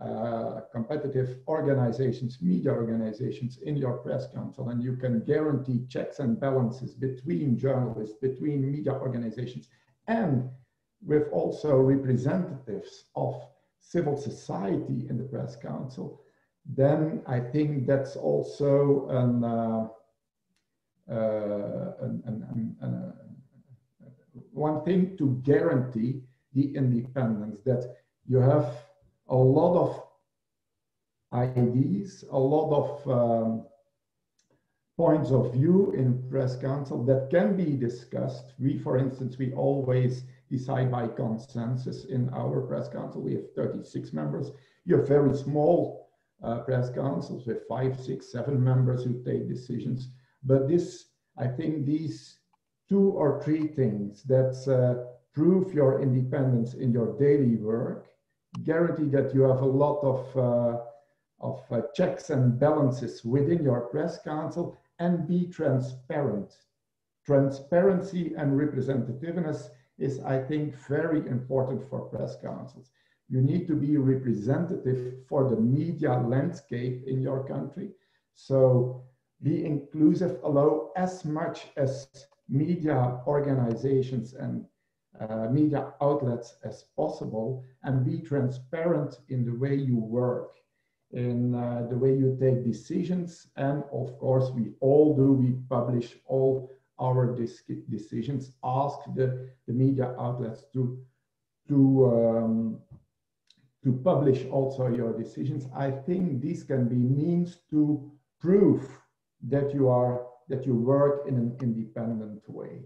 uh, competitive organizations, media organizations in your press council, and you can guarantee checks and balances between journalists, between media organizations, and with also representatives of civil society in the press council, then I think that's also an, uh, an uh, one thing to guarantee the independence that you have a lot of ideas, a lot of um, points of view in press council that can be discussed. We, for instance, we always decide by consensus in our press council. We have 36 members. You have very small uh, press councils with five, six, seven members who take decisions. But this, I think these two or three things that uh, prove your independence in your daily work, guarantee that you have a lot of uh, of uh, checks and balances within your press council and be transparent. Transparency and representativeness is, I think, very important for press councils. You need to be representative for the media landscape in your country. So be inclusive, allow as much as media organizations and uh, media outlets as possible and be transparent in the way you work in uh, the way you take decisions. And of course, we all do, we publish all our decisions, ask the, the media outlets to, to, um, to publish also your decisions. I think these can be means to prove that you are, that you work in an independent way.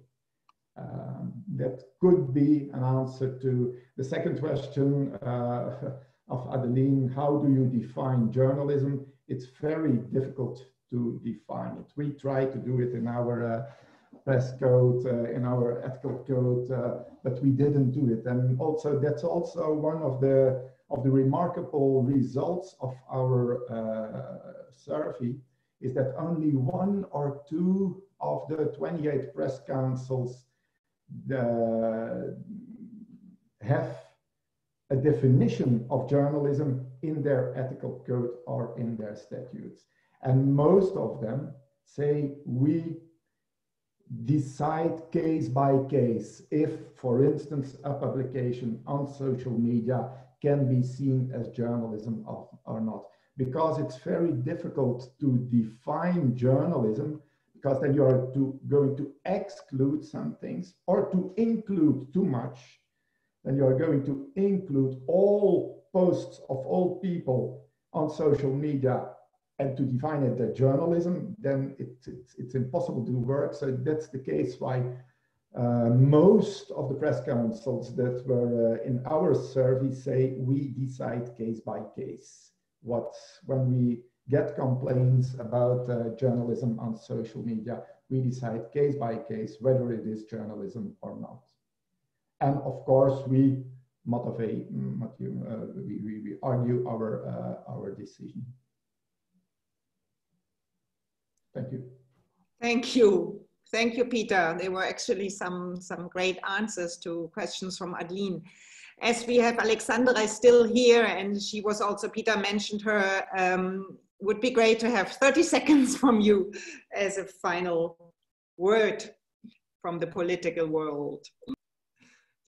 Um, that could be an answer to the second question. Uh, of Adeline, how do you define journalism? It's very difficult to define it. We try to do it in our uh, press code, uh, in our ethical code, uh, but we didn't do it. And also, that's also one of the of the remarkable results of our uh, survey is that only one or two of the 28 press councils uh, have a definition of journalism in their ethical code or in their statutes. And most of them say we decide case by case if, for instance, a publication on social media can be seen as journalism or not. Because it's very difficult to define journalism because then you are to, going to exclude some things or to include too much then you are going to include all posts of all people on social media and to define it as journalism, then it, it's, impossible to work. So that's the case why uh, most of the press councils that were uh, in our survey say we decide case by case. What when we get complaints about uh, journalism on social media, we decide case by case whether it is journalism or not. And of course, we motivate, uh, we, we, we, argue our, uh, our decision. Thank you. Thank you. Thank you, Peter. There were actually some, some great answers to questions from Adeline. As we have Alexandra still here, and she was also, Peter mentioned her, um, would be great to have 30 seconds from you as a final word from the political world.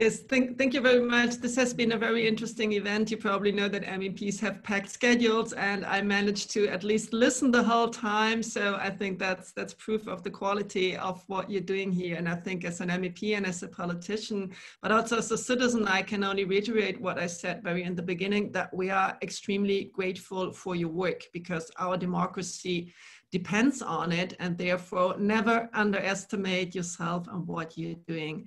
Yes, thank, thank you very much. This has been a very interesting event. You probably know that MEPs have packed schedules and I managed to at least listen the whole time. So I think that's that's proof of the quality of what you're doing here. And I think as an MEP and as a politician, but also as a citizen, I can only reiterate what I said very in the beginning, that we are extremely grateful for your work because our democracy depends on it and therefore never underestimate yourself and what you're doing.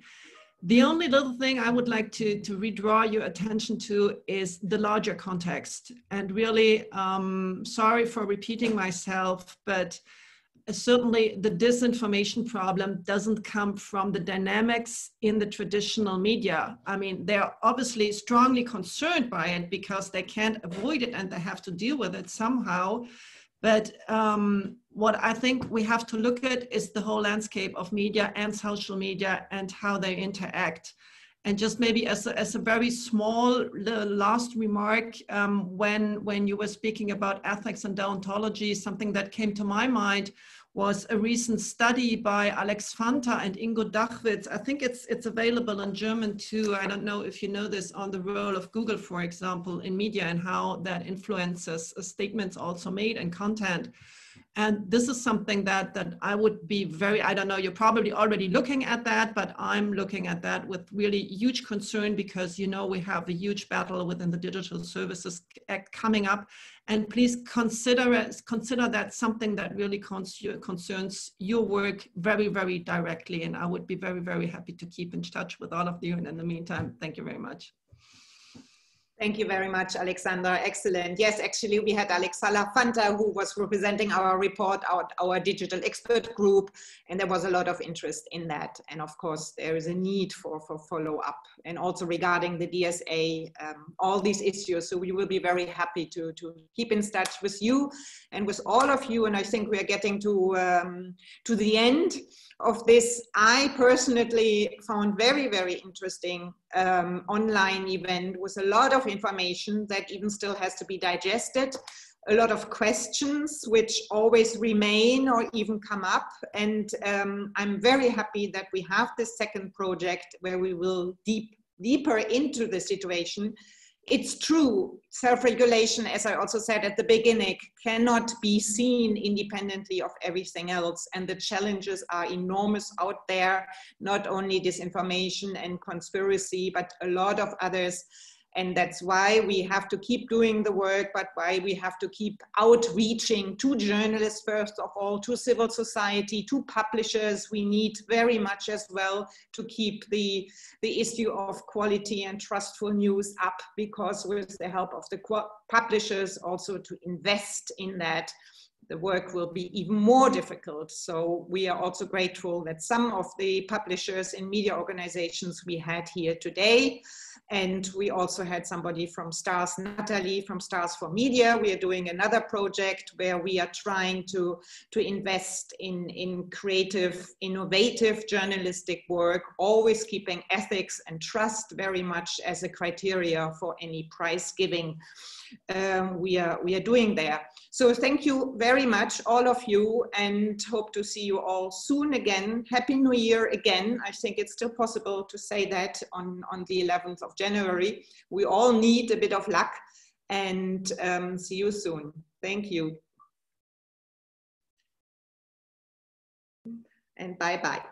The only little thing I would like to, to redraw your attention to is the larger context. And really, um, sorry for repeating myself, but certainly the disinformation problem doesn't come from the dynamics in the traditional media. I mean, they're obviously strongly concerned by it because they can't avoid it and they have to deal with it somehow. But um, what I think we have to look at is the whole landscape of media and social media and how they interact. And just maybe as a, as a very small last remark, um, when, when you were speaking about ethics and deontology, something that came to my mind was a recent study by Alex Fanta and Ingo Dachwitz. I think it's, it's available in German too. I don't know if you know this on the role of Google, for example, in media and how that influences uh, statements also made and content. And this is something that, that I would be very, I don't know, you're probably already looking at that, but I'm looking at that with really huge concern because, you know, we have a huge battle within the Digital Services Act coming up. And please consider, consider that something that really concerns your work very, very directly. And I would be very, very happy to keep in touch with all of you. And in the meantime, thank you very much. Thank you very much, Alexandra. Excellent. Yes, actually, we had Alexander Fanta, who was representing our report, our, our digital expert group, and there was a lot of interest in that. And of course, there is a need for, for follow-up and also regarding the DSA, um, all these issues. So we will be very happy to, to keep in touch with you and with all of you. And I think we are getting to, um, to the end of this, I personally found very, very interesting um, online event with a lot of information that even still has to be digested, a lot of questions which always remain or even come up. And um, I'm very happy that we have this second project where we will deep, deeper into the situation it's true, self-regulation, as I also said at the beginning, cannot be seen independently of everything else. And the challenges are enormous out there, not only disinformation and conspiracy, but a lot of others. And that's why we have to keep doing the work, but why we have to keep outreaching to journalists, first of all, to civil society, to publishers. We need very much as well to keep the, the issue of quality and trustful news up because with the help of the publishers also to invest in that the work will be even more difficult. So we are also grateful that some of the publishers and media organizations we had here today and we also had somebody from STARS, Natalie from STARS for Media. We are doing another project where we are trying to, to invest in, in creative, innovative journalistic work, always keeping ethics and trust very much as a criteria for any prize giving um, we, are, we are doing there. So thank you very much, all of you, and hope to see you all soon again. Happy New Year again. I think it's still possible to say that on, on the 11th of January. We all need a bit of luck and um, see you soon. Thank you. And bye-bye.